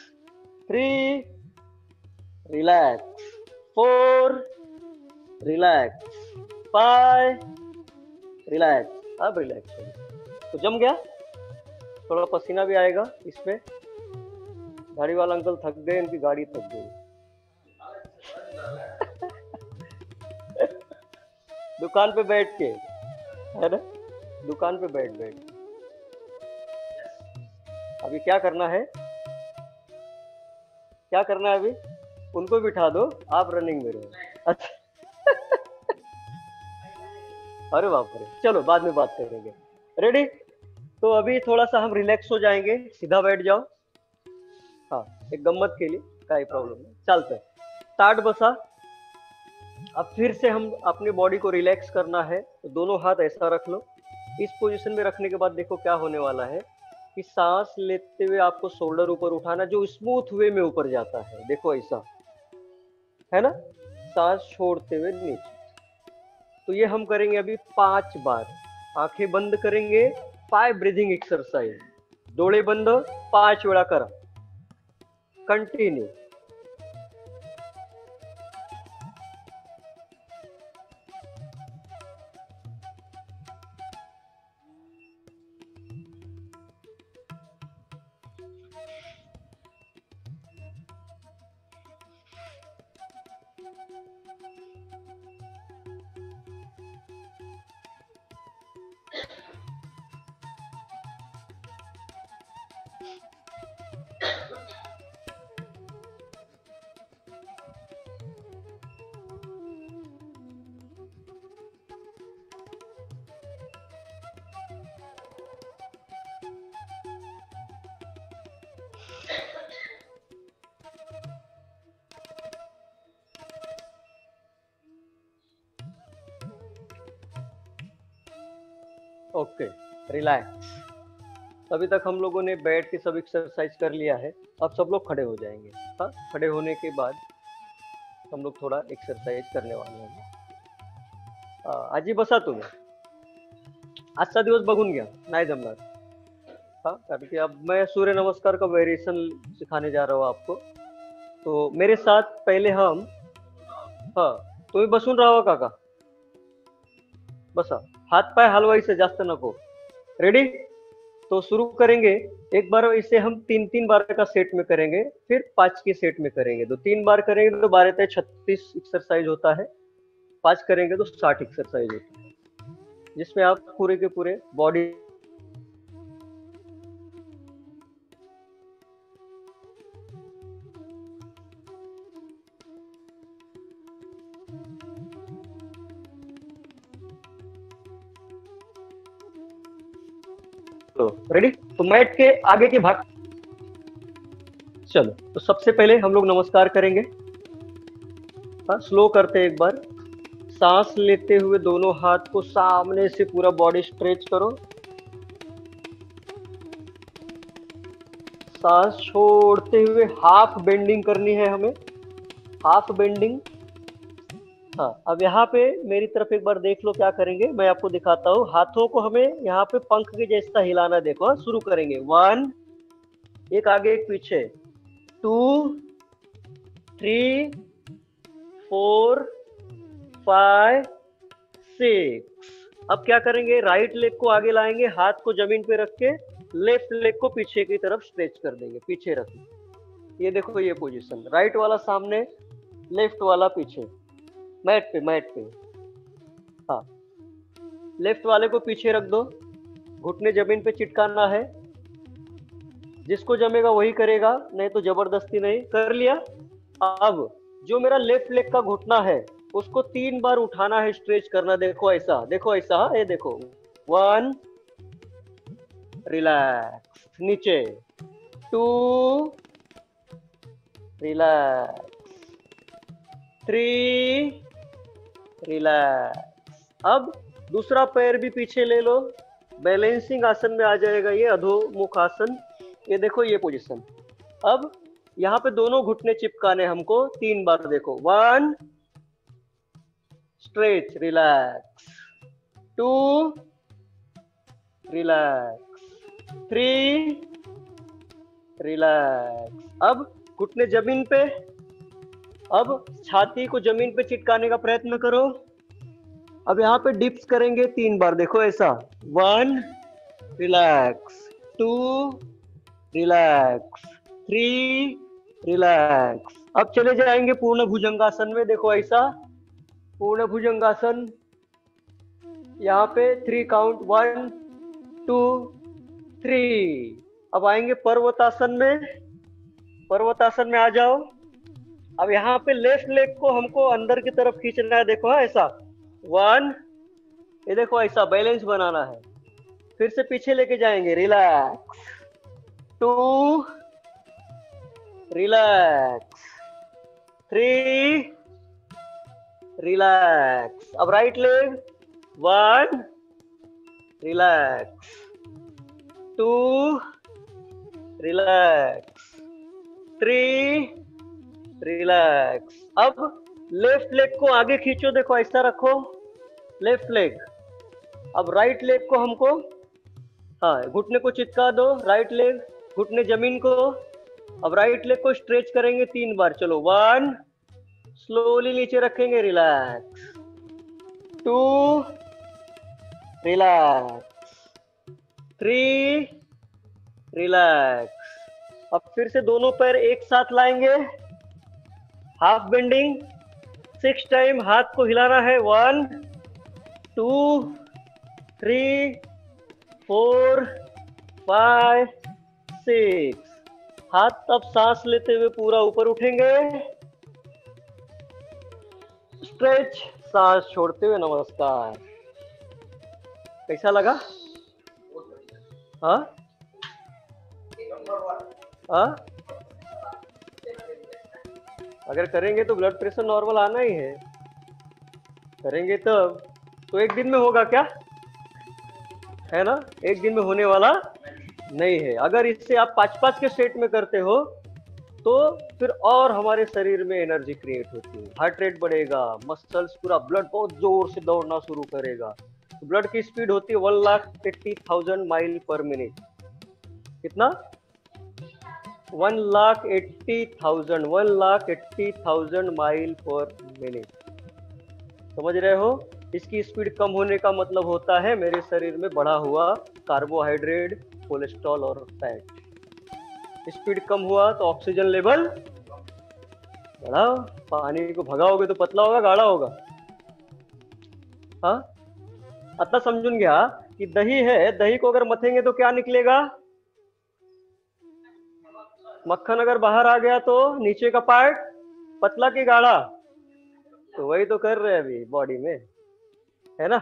three relax four relax five relax अब रिलैक्स तो जम गया। थोड़ा पसीना भी आएगा इसमें। गाड़ी वाला अंकल थक गए, इनकी गाड़ी थक गई। दुकान पे बैठ के, है ना? दुकान पे बैठ बैठ। अभी क्या करना है? क्या करना है अभी? उनको बिठा दो, आप रनिंग में रहो। अच्छा अरे बाप रे। चलो, बाद में बात करेंगे। रेडी तो अभी थोड़ा सा हम रिलैक्स हो जाएँगे, सीधा बैठ जाओ। हाँ एक गम्मत के लिए काही प्रॉब्लम नहीं। चलते ताट बसा। अब फिर से हम अपनी बॉडी को रिलैक्स करना है। तो दोनों हाथ ऐसा रख लो। इस पोजीशन में रखने के बाद देखो क्या होने वाला है। कि सांस लेते हुए आपको शोल्डर ऊपर उठाना, जो स्मूथ वे में ऊपर जाता है। देखो ऐसा। है ना? सांस छोड़ते हुए नीचे। तो ये हम करेंगे अभी पाँच बार। आँखें बंद करेंगे। फाइव ब्रीदिंग एक्सरसाइज डोळे बंद पाच वेळा करा। Continue okay, relax. अभी तक हम लोगों ने बैठ के सब एक्सरसाइज कर लिया है। अब सब लोग खड़े हो जाएँगे। हाँ खड़े होने के बाद हम लोग थोड़ा एक्सरसाइज करने वाले हैं। आजी बसा तुम्ही आजचा दिवस बघून घ्या नाही जमणार। हाँ कारण कि अब मैं सूर्य नमस्कार का वेरिएशन सिखाने जा रहा हूँ आपको। तो मेरे साथ पहले हम हाँ तुम्ही बसून राहावं काका? बसा। हाथ पाए पाय से जास्त नको रेडी तो शुरू करेंगे। एक बार इसे हम तीन तीन बार का सेट में करेंगे, फिर पाँच के सेट में करेंगे। तो तीन बार करेंगे तो बारह तय छत्तीस एक्सरसाइज होता है। पाँच करेंगे तो साठ एक्सरसाइज होती है। जिसमें आप पूरे के पूरे बॉडी तो रेडी तो मैट के आगे के भाग चलो तो सबसे पहले हम लोग नमस्कार करेंगे। हाँ स्लो करते एक बार। सांस लेते हुए दोनों हाथ को सामने से पूरा बॉडी स्ट्रेच करो। सांस छोड़ते हुए हाफ़ बेंडिंग करनी है हमें। हाफ़ बेंडिंग हाँ अब यहाँ पे मेरी तरफ़ एक बार देख लो क्या करेंगे। मैं आपको दिखाता हूँ। हाथों को हमें यहाँ पे पंख के जैसा हिलाना देखो। हाँ, शुरू करेंगे। वन एक आगे एक पीछे। Two three four five six अब क्या करेंगे? राइट लेग को आगे लाएँगे। हाथ को ज़मीन पे रख के लेफ़्ट लेग को पीछे की तरफ़ स्ट्रेच कर देंगे। पीछे रखें ये देखो ये पोजीशन राइट वाला सामने लेफ़्ट वाला पीछे। मैट पे मैट पे। हाँ। लेफ़्ट वाले को पीछे रख दो। घुटने ज़मीन पे चिटकाना है। जिसको जमेगा वही करेगा नहीं तो ज़बरदस्ती नहीं। कर लिया। अब जो मेरा लेफ़्ट लेग का घुटना है उसको तीन बार उठाना है स्ट्रेच करना। देखो ऐसा देखो ऐसा हाँ, ये देखो। वन रिलैक्स नीचे। टू रिलैक्स थ्री रिलैक्स अब दूसरा पैर भी पीछे ले लो। बैलेंसिंग आसन में आ जाएगा ये अधोमुख आसन। ये देखो ये पोजीशन अब यहाँ पे दोनों घुटने चिपकाने हमको। तीन बार देखो। One stretch relax two relax three relax अब घुटने ज़मीन पे। अब छाती को ज़मीन पे चिटकाने का प्रयत्न करो। अब यहाँ पे डिप्स करेंगे तीन बार, देखो ऐसा। One, relax. Two, relax. Three, relax. अब चले जाएँगे पूर्ण भुजंगासन में, देखो ऐसा। पूर्ण भुजंगासन। यहाँ पे three count one two three अब आएँगे पर्वतासन में। पर्वतासन में आ जाओ। अब यहाँ पे लेफ़्ट लेग को हमको अंदर की तरफ़ खींचना है, देखो हाँ ऐसा। वन ये देखो ऐसा बैलेंस बनाना है। फिर से पीछे लेके जाएँगे relax two relax three relax अब right leg one relax two relax three relax अब लेफ़्ट लेग को आगे खींचो, देखो ऐसा रखो। लेफ़्ट लेग अब राइट लेग को हमको हाँ घुटने को चिपका दो राइट लेग घुटने ज़मीन को। अब राइट लेग को स्ट्रेच करेंगे तीन बार। चलो वन स्लोली नीचे रखेंगे relax two relax three relax अब फिर से दोनों पैर एक साथ लाएँगे। हाफ़ बेंडिंग सिक्स टाइम हाथ को हिलाना है। One two three four five six हाथ तब सांस लेते हुए पूरा ऊपर उठेंगे। स्ट्रेच सांस छोड़ते हुए नमस्कार। कैसा लगा? हाँ? हाँ? अगर करेंगे तो ब्लड प्रेशर नॉर्मल आना ही है। करेंगे तब तो एक दिन में होगा क्या? है ना? एक दिन में होने वाला नहीं है। अगर इससे आप पाँच पाँच के सेट में करते हो तो फिर और हमारे शरीर में एनर्जी क्रिएट होती है। हार्ट रेट बढ़ेगा मसल्स पूरा ब्लड बहुत ज़ोर से दौड़ना शुरू करेगा। ब्लड की स्पीड होती है one lakh eighty thousand mile per minute कितना? One lakh eighty thousand one lakh eighty thousand mile per minute समझ रहे हो? इसकी स्पीड कम होने का मतलब होता है मेरे शरीर में बढ़ा हुआ कार्बोहाइड्रेट, कोलेस्ट्रॉल और फैट। स्पीड कम हुआ तो ऑक्सीजन लेवल बढ़ा। पानी को भगाओगे तो पतला होगा, गाढ़ा होगा। हाँ? आता समझून घ्या कि दही है, दही को अगर मथेंगे तो क्या निकलेगा? मक्खन अगर बाहर आ गया तो नीचे का पार्ट पतला की गाढ़ा? तो वही तो कर रहे हैं अभी बॉडी में, है ना?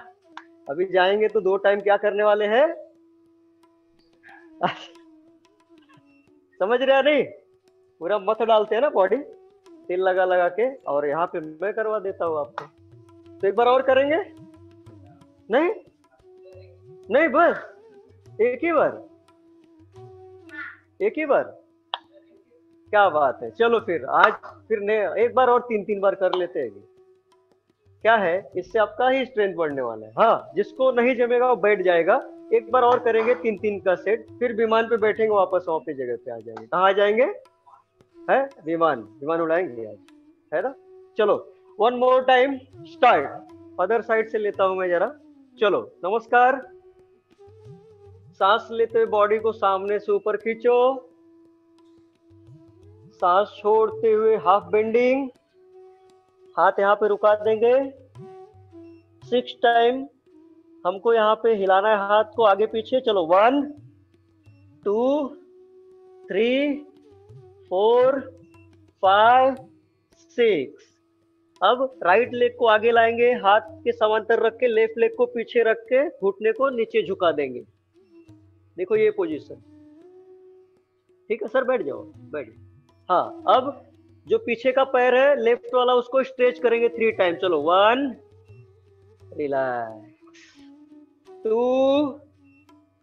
अभी जाएँगे तो दो टाइम क्या करने वाले हैं? समझ रहे नहीं? पूरा मत डालते हैं ना बॉडी तेल लगा लगा के, और यहाँ पे मैं करवा देता हूँ आपको। तो एक बार और करेंगे? नहीं? नहीं, बस, एक ही बार। एक ही बार? क्या बात है। चलो फिर, आज फिर ने, एक बार और तीन तीन बार कर लेते हैं। क्या है, इससे आपका ही स्ट्रेंथ बढ़ने वाला है। हाँ जिसको नहीं जमेगा, वो बैठ जाएगा। एक बार और करेंगे, तीन तीन का सेट फिर विमान पे बैठेंगे, वापस वहाँ पे जगह पे आ जाएँगे। कहा जाएँगे? है? विमान। विमान उड़ाएँगे आज। है ना? चलो one more time start other side से लेता हूँ मैं जरा। चलो, नमस्कार। सांस लेते हुए बॉडी को सामने से ऊपर खींचो। सांस छोड़ते हुए हाफ़ बेंडिंग हाथ यहाँ पे रुका देंगे। सिक्स टाइम हमको यहाँ पे हिलाना है हाथ को आगे पीछे। चलो one two three four five six अब राइट लेग को आगे लाएँगे, हाथ के समांतर रख के लेफ़्ट लेग को पीछे रख के, घुटने को नीचे झुका देंगे। देखो ये पोजीशन ठीक है सर बैठ जाओ, बैठ हाँ अब जो पीछे का पैर है लेफ़्ट वाला उसको स्ट्रेच करेंगे थ्री टाइम चलो one relax two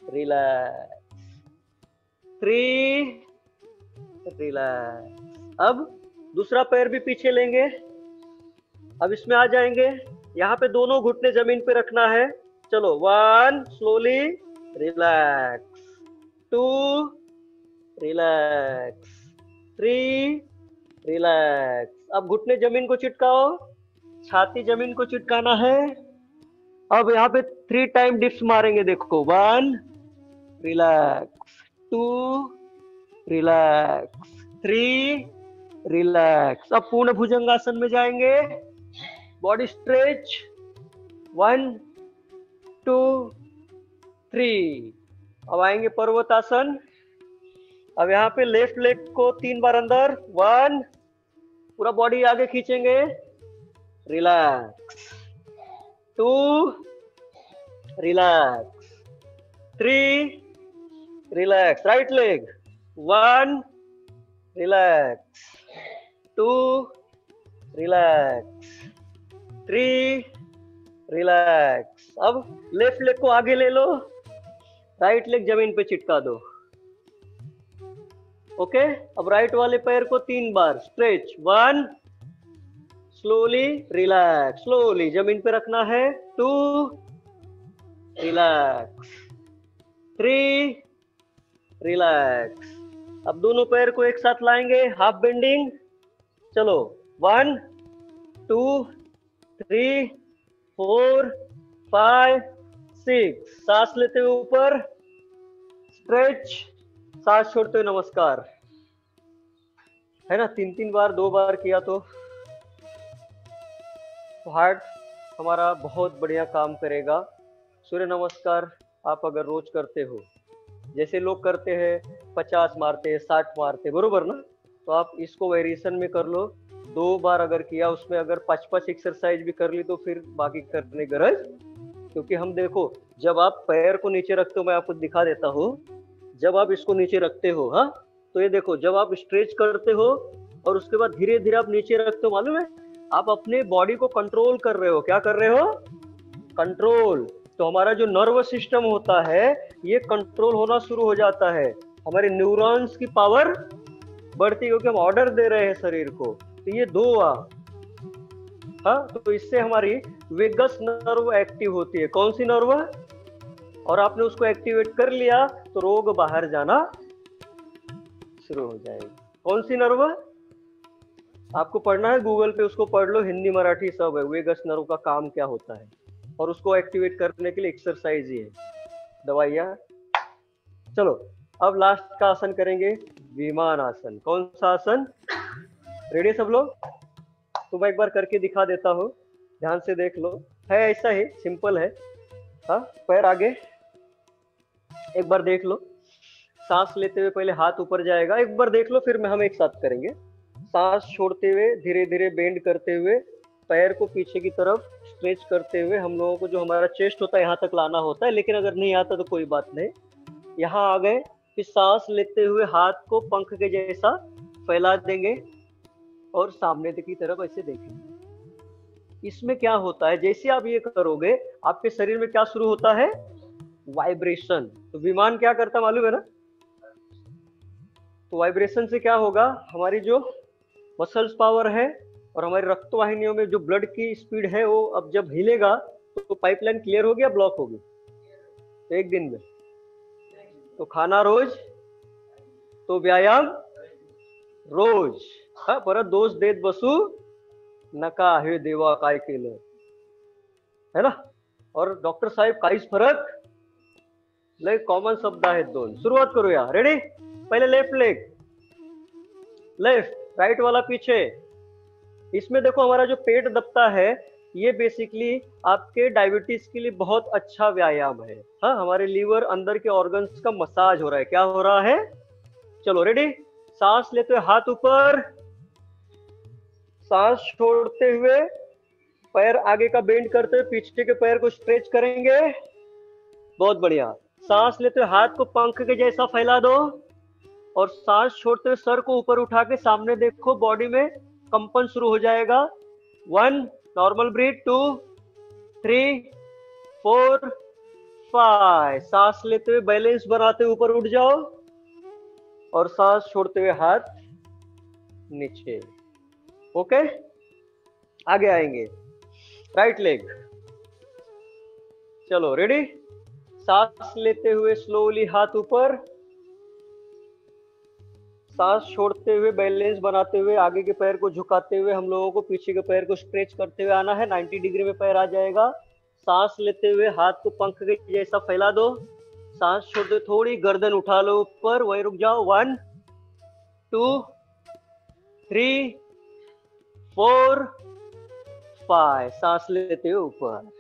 relax three relax अब दूसरा पैर भी पीछे लेंगे। अब इसमें आ जाएँगे। यहाँ पे दोनों घुटने ज़मीन पे रखना है। चलो one slowly relax two relax three relax अब घुटने ज़मीन को चिटकाओ। छाती ज़मीन को चिटकाना है। अब यहाँ पे थ्री टाइम डिप्स मारेंगे, देखो। One relax two relax three relax अब पूर्ण भुजंगासन में जाएँगे। Body stretch one two three अब आएँगे पर्वतासन। अब यहाँ पे लेफ़्ट लेग को तीन बार अंदर। वन पूरा बॉडी आगे खींचेंगे। Relax two relax three relax right leg one relax two relax three relax अब लेफ़्ट लेग को आगे ले लो। राइट लेग ज़मीन पे चिटका दो। ओके? अब राइट वाले पैर को तीन बार। Stretch one slowly relax slowly ज़मीन पे रखना है। टू रिलैक्स थ्री रिलैक्स अब दोनों पैर को एक साथ लाएँगे। हाफ़ बेंडिंग चलो. One two three four five six सांस लेते हुए ऊपर। स्ट्रेच सांस छोड़ते हुए नमस्कार। है ना? तीन तीन बार, दो बार किया तो हार्ट हमारा बहुत बढ़िया काम करेगा। सूर्य नमस्कार, आप अगर रोज करते हो, जैसे लोग करते हैं, पचास मारते हैं, साठ मारते बरोबर ना? तो आप इसको वेरिएशन में कर लो। दो बार अगर किया, उसमें अगर पाँच पाँच एक्सरसाइज भी कर ली तो फिर बाकी करने गरज? क्योंकि हम देखो, जब आप पैर को नीचे रखते हो, मैं आपको दिखा देता हूँ। जब आप इसको नीचे रखते हो हाँ? तो ये देखो, जब आप स्ट्रेच करते हो और उसके बाद धीरे धीरे आप नीचे रखते हो, मालूम है? आप अपने बॉडी को कंट्रोल कर रहे हो। क्या कर रहे हो? कंट्रोल। तो हमारा जो नर्व सिस्टम होता है, ये कंट्रोल होना शुरू हो जाता है। हमारे न्यूरॉन्स की पावर बढ़ती क्योंकि हम ऑर्डर दे रहे हैं शरीर को। तो ये दो आ हाँ? तो इससे हमारी वेगस नर्व एक्टिव होती है। कौन सी नर्व? और आपने उसको एक्टिवेट कर लिया तो रोग बाहर जाना शुरू हो जाएगी। कौन सी नर्व? आपको पढ़ना है गूगल पे उसको पढ़ लो, हिंदी, मराठी सब है। वेगस नर्व का काम क्या होता है? और उसको एक्टिवेट करने के लिए एक्सरसाइज ही है। दवाइया। चलो, अब लास्ट का आसन करेंगे, विमान आसन। कौन सा आसन? रेडी सब लोग? तो मैं एक बार करके दिखा देता हूँ। ध्यान से देख लो। है ऐसा ही सिंपल है। हाँ पैर आगे। एक बार देख लो। सांस लेते हुए पहले हाथ ऊपर जाएगा, एक बार देख लो, फिर हम एक साथ करेंगे। सांस छोड़ते हुए धीरे धीरे बेंड करते हुए, पैर को पीछे की तरफ़ स्ट्रेच करते हुए हम लोगों को जो हमारा चेस्ट होता है, यहाँ तक लाना होता है, लेकिन अगर नहीं आता तो कोई बात नहीं। यहाँ आ गए, फिर सांस लेते हुए हाथ को पंख के जैसा फैला देंगे और सामने की तरफ़ ऐसे देखेंगे। इसमें क्या होता है? जैसे आप ये करोगे, आपके शरीर में क्या शुरू होता है? वाइब्रेशन। तो विमान क्या करता मालूम है ना? तो वाइब्रेशन से क्या होगा? हमारी जो मसल्स पावर है और हमारी रक्त वाहिनियों में जो ब्लड की स्पीड है, वो अब जब हिलेगा तो पाइपलाइन क्लियर होगी गया, ब्लॉक होगी तो एक दिन में। तो खाना रोज तो व्यायाम रोज। हा, परत दोष देत बसू, नका हे देवा काय केलं? है ना? और डॉक्टर साहेब काहीच फरक लय कॉमन शब्द आहेत दोन. सुरुवात करूया. रेडी पहले लेफ़्ट लेग लेफ़्ट राइट वाला पीछे. इसमें देखो हमारा जो पेट दबता है, ये बेसिकली आपके डायबिटीज़ के लिए बहुत अच्छा व्यायाम है। हाँ हमारे लीवर अंदर के ऑर्गन्स का मसाज हो रहा है। क्या हो रहा है? चलो रेडी सांस लेते हुए हाथ ऊपर। सांस छोड़ते हुए पैर आगे का बेंड करते हुए पीछे के पैर को स्ट्रेच करेंगे। बहुत बढ़िया। सांस लेते हुए हाथ को पंख के जैसा फैला दो और सांस छोड़ते हुए सर को ऊपर उठा के सामने देखो बॉडी में कंपन शुरू हो जाएगा। One normal breath two three four five सांस लेते हुए बैलेंस बनाते हुए ऊपर उठ जाओ और सांस छोड़ते हुए हाथ नीचे। ओके आगे आएँगे। राइट लेग चलो रेडी सांस लेते हुए स्लोली हाथ ऊपर, सांस छोड़ते हुए बैलेंस बनाते हुए आगे के पैर को झुकाते हुए हम लोगों को पीछे के पैर को स्ट्रेच करते हुए आना है। 90 डिग्री में पैर आ जाएगा। सांस लेते हुए हाथ को पंख के जैसा फैला दो। सांस छोड़ते थोड़ी गर्दन उठा लो ऊपर। वही रुक जाओ। One two three four five सांस लेते हुए ऊपर।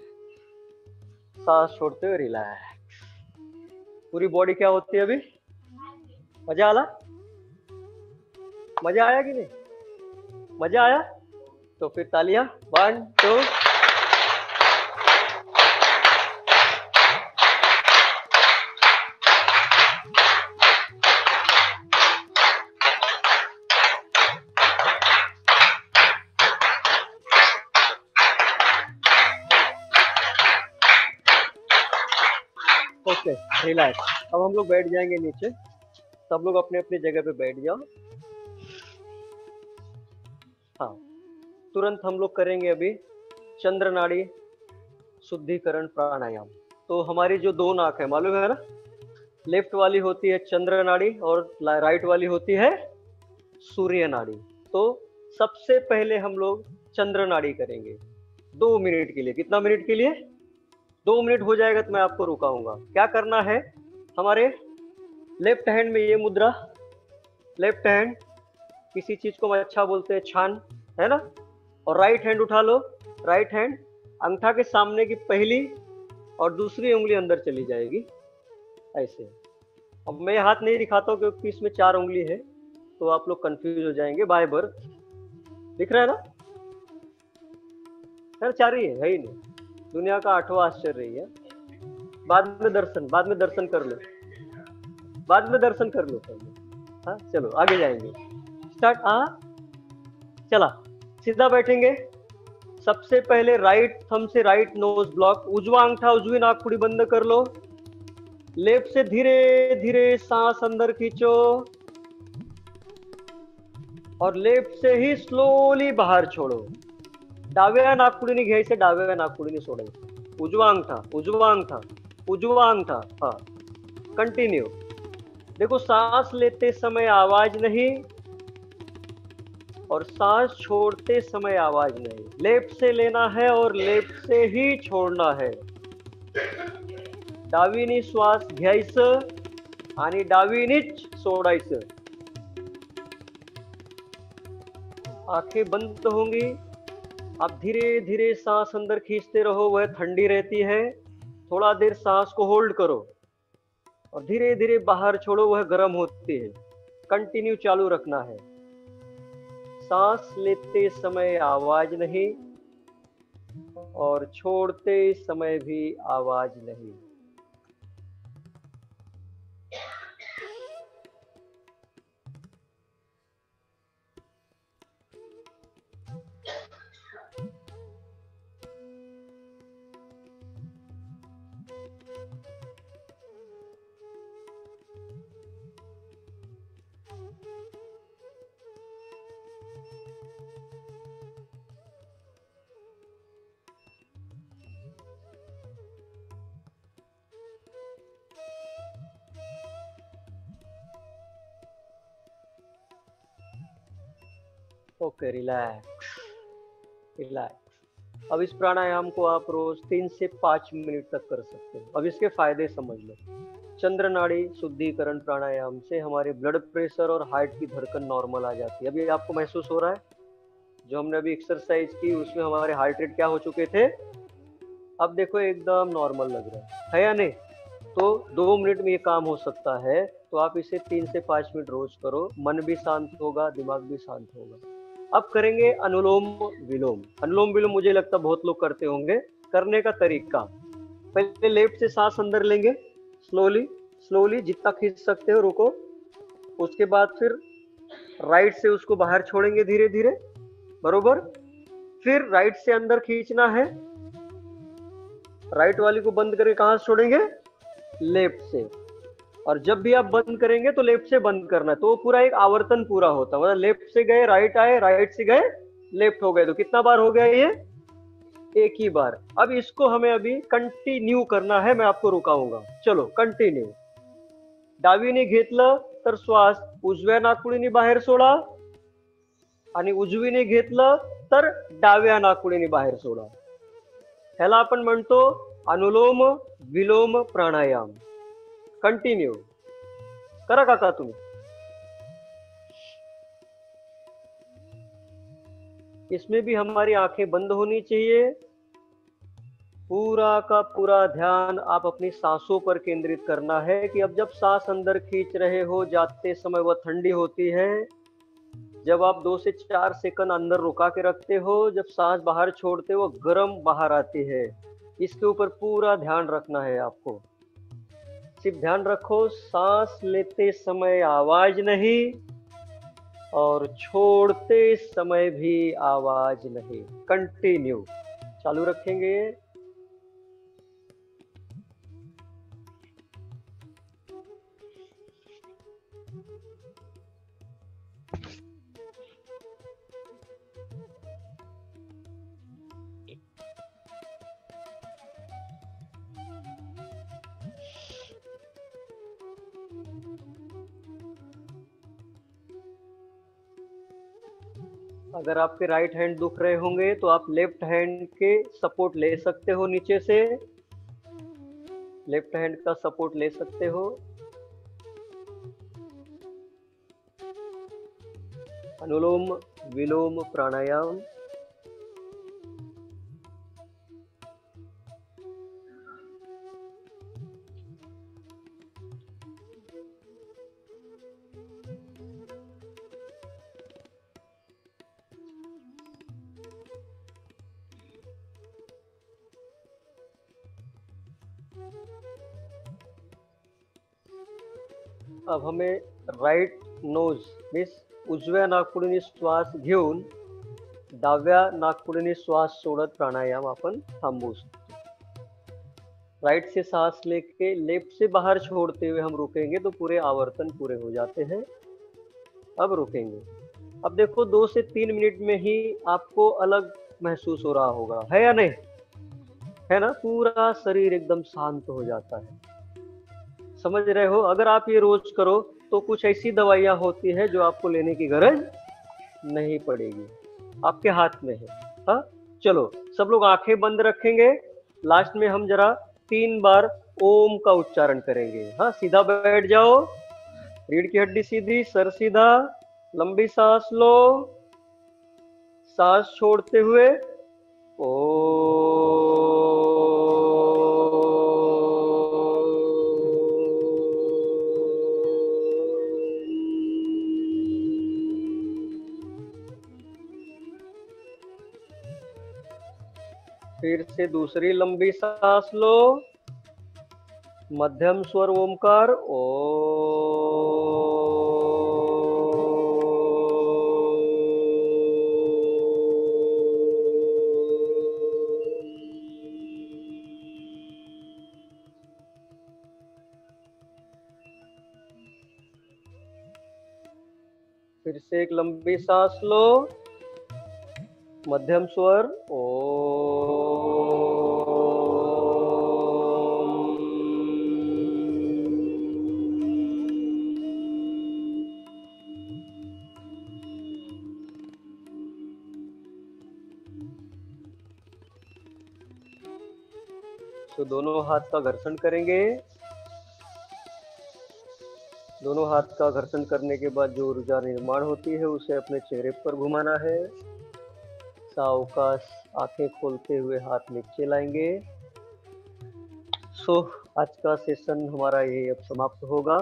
सांस छोड़ते हुए रिलैक्स पूरी बॉडी क्या होती है अभी? मज़ा आला? मज़ा आया कि नहीं? मज़ा आया? तो फिर तालियाँ वन टू ओके रिलैक्स अब हम लोग बैठ जाएँगे नीचे। सब लोग अपने अपनी जगह पे बैठ जाओ। हाँ। तुरंत हम लोग करेंगे अभी चंद्र नाड़ी शुद्धिकरण प्राणायाम। तो हमारी जो दो नाक है, मालूम है ना? लेफ़्ट वाली होती है चंद्र नाड़ी और राइट वाली होती है सूर्य नाड़ी तो सबसे पहले हम लोग चंद्र नाड़ी करेंगे। दो मिनट के लिए। कितना मिनट के लिए? दो मिनट हो जाएगा तो मैं आपको रुकाऊँगा। क्या करना है? हमारे लेफ़्ट हैंड में ये मुद्रा लेफ़्ट हैंड किसी चीज़ को हम अच्छा बोलते हैं छान है ना? और राइट हैंड उठा लो। राइट हैंड अंगठा के सामने की पहली और दूसरी उंगली अंदर चली जाएगी। ऐसे। अब मैं हाथ नहीं दिखाता हूँ क्योंकि इसमें चार उंगली है तो आप लोग कंफ्यूज हो जाएँगे। By birth. दिख रहा है ना? सर चार ही है, है ही नहीं। दुनिया का आठवां आश्चर्य है बाद में दर्शन, बाद में दर्शन कर लो। बाद में दर्शन कर लो। हाँ चलो, आगे जाएँगे। स्टार्ट आ चला, सीधा बैठेंगे। सबसे पहले राइट थम से राइट नोज़ ब्लॉक उजवा अंगठा, उजवी नाकपुड़ी बंद कर लो। लेफ़्ट से धीरे धीरे सांस अंदर खींचो। और लेफ़्ट से ही स्लोली बाहर छोड़ो। डाव्या नागपुडीने घ्यायचे डाव्या नागपुडीने सोडायचं उजवा अंगठा उजवा अंगठा उजवा अंगठा हाँ। कंटिन्यू देखो, सांस लेते समय आवाज़ नहीं और सांस छोड़ते समय आवाज़ नहीं। लेफ़्ट से लेना है और लेफ़्ट से ही छोड़ना है। डावीनी श्वास घ्यायचं आणि डावीनीच सोडायचं आँखें बंद होंगी। आप धीरे धीरे सांस अंदर खींचते रहो, वह ठंडी रहती है। थोड़ा देर सांस को होल्ड करो और धीरे धीरे बाहर छोड़ो, वह गर्म होती है। कंटिन्यू चालू रखना है। सांस लेते समय आवाज़ नहीं और छोड़ते समय भी आवाज़ नहीं। ओके रिलैक्स रिलैक्स अब इस प्राणायाम को आप रोज तीन से पाँच मिनट तक कर सकते हो। अब इसके फ़ायदे समझ लो। चंद्र नाड़ी शुद्धिकरण प्राणायाम से हमारे ब्लड प्रेशर और हार्ट की धड़कन नॉर्मल आ जाती है। अभी आपको महसूस हो रहा है? जो हमने अभी एक्सरसाइज की, उसमें हमारे हार्ट रेट क्या हो चुके थे? अब देखो, एकदम नॉर्मल लग रहा है। है या नहीं? तो दो मिनट में ये काम हो सकता है। तो आप इसे तीन से पाँच मिनट रोज करो। मन भी शांत होगा, दिमाग भी शांत होगा। अब करेंगे अनुलोम विलोम। अनुलोम विलोम मुझे लगता बहुत लोग करते होंगे। करने का तरीका। पहले लेफ़्ट से सांस अंदर लेंगे स्लोली स्लोली जितना खींच सकते हो, रुको। उसके बाद फिर राइट से उसको बाहर छोड़ेंगे धीरे धीरे बरोबर? फिर राइट से अंदर खींचना है। राइट वाली को बंद करके कहाँ छोड़ेंगे? लेफ़्ट से। और जब भी आप बंद करेंगे तो लेफ़्ट से बंद करना है। तो पूरा एक आवर्तन पूरा होता है। मतलब लेफ़्ट से गए राइट आए राइट से गए, लेफ़्ट हो गए। तो कितना बार हो गया ये? एक ही बार। अब इसको हमें अभी कंटिन्यू करना है। मैं आपको रुकाऊँगा। चलो कंटिन्यू डावीने घेतलं, तर श्वास उजव्या नाकपुडीने बाहेर सोडा। आणि उजवीने घेतलं, तर डाव्या नाकपुडीने बाहेर सोडा. ह्याला आपण म्हणतो अनुलोम विलोम प्राणायाम. कंटिन्यू करा काका तुम्ही? इसमें भी हमारी आँखें बंद होनी चाहिए। पूरा का पूरा ध्यान आप अपनी सांसों पर केंद्रित करना है कि अब जब सांस अंदर खींच रहे हो, जाते समय वह ठंडी होती है। जब आप दो से चार सेकंड अंदर रुका के रखते हो, जब सांस बाहर छोड़ते हो गर्म बाहर आती है। इसके ऊपर पूरा ध्यान रखना है आपको। सिर्फ़ ध्यान रखो, सांस लेते समय आवाज़ नहीं और छोड़ते समय भी आवाज़ नहीं। कंटिन्यू चालू रखेंगे। अगर आपके राइट हैंड दुख रहे होंगे तो आप लेफ़्ट हैंड के सपोर्ट ले सकते हो नीचे से। लेफ़्ट हैंड का सपोर्ट ले सकते हो। अनुलोम विलोम प्राणायाम। हमें राईट नोज़ मीन्स उजव्या नागपुडीने श्वास घेऊन डाव्या नाकपुडीने श्वास सोडत प्राणायाम आपण थांबवू राइट से सांस लेके लेफ़्ट से बाहर छोड़ते हुए हम रुकेंगे तो पूरे आवर्तन पूरे हो जाते हैं. अब रुकेंगे. अब देखो दो से तीन मिनट में ही आपको अलग महसूस हो रहा होगा. है या नहीं? है ना? पूरा शरीर एकदम शांत हो जाता है. समझ रहे हो? अगर आप ये रोज करो तो कुछ ऐसी दवाइयाँ होती है जो आपको लेने की गरज नहीं पड़ेगी। आपके हाथ में है। हा? चलो, सब लोग आँखें बंद रखेंगे। लास्ट में हम जरा तीन बार ओम का उच्चारण करेंगे। हाँ सीधा बैठ जाओ। रीढ़ की हड्डी सीधी, सर सीधा, लंबी सांस लो। सांस छोड़ते हुए ओ फिर से दूसरी लंबी सांस लो। मध्यम स्वर ओमकार, ओ। फिर से एक लंबी सांस लो। मध्यम स्वर, ओ। तो दोनों हाथ का घर्षण करेंगे। दोनों हाथ का घर्षण करने के बाद जो ऊर्जा निर्माण होती है, उसे अपने चेहरे पर घुमाना है। सावकाश आँखें खोलते हुए हाथ नीचे लाएँगे। सो, आज का सेशन हमारा ये अब समाप्त होगा।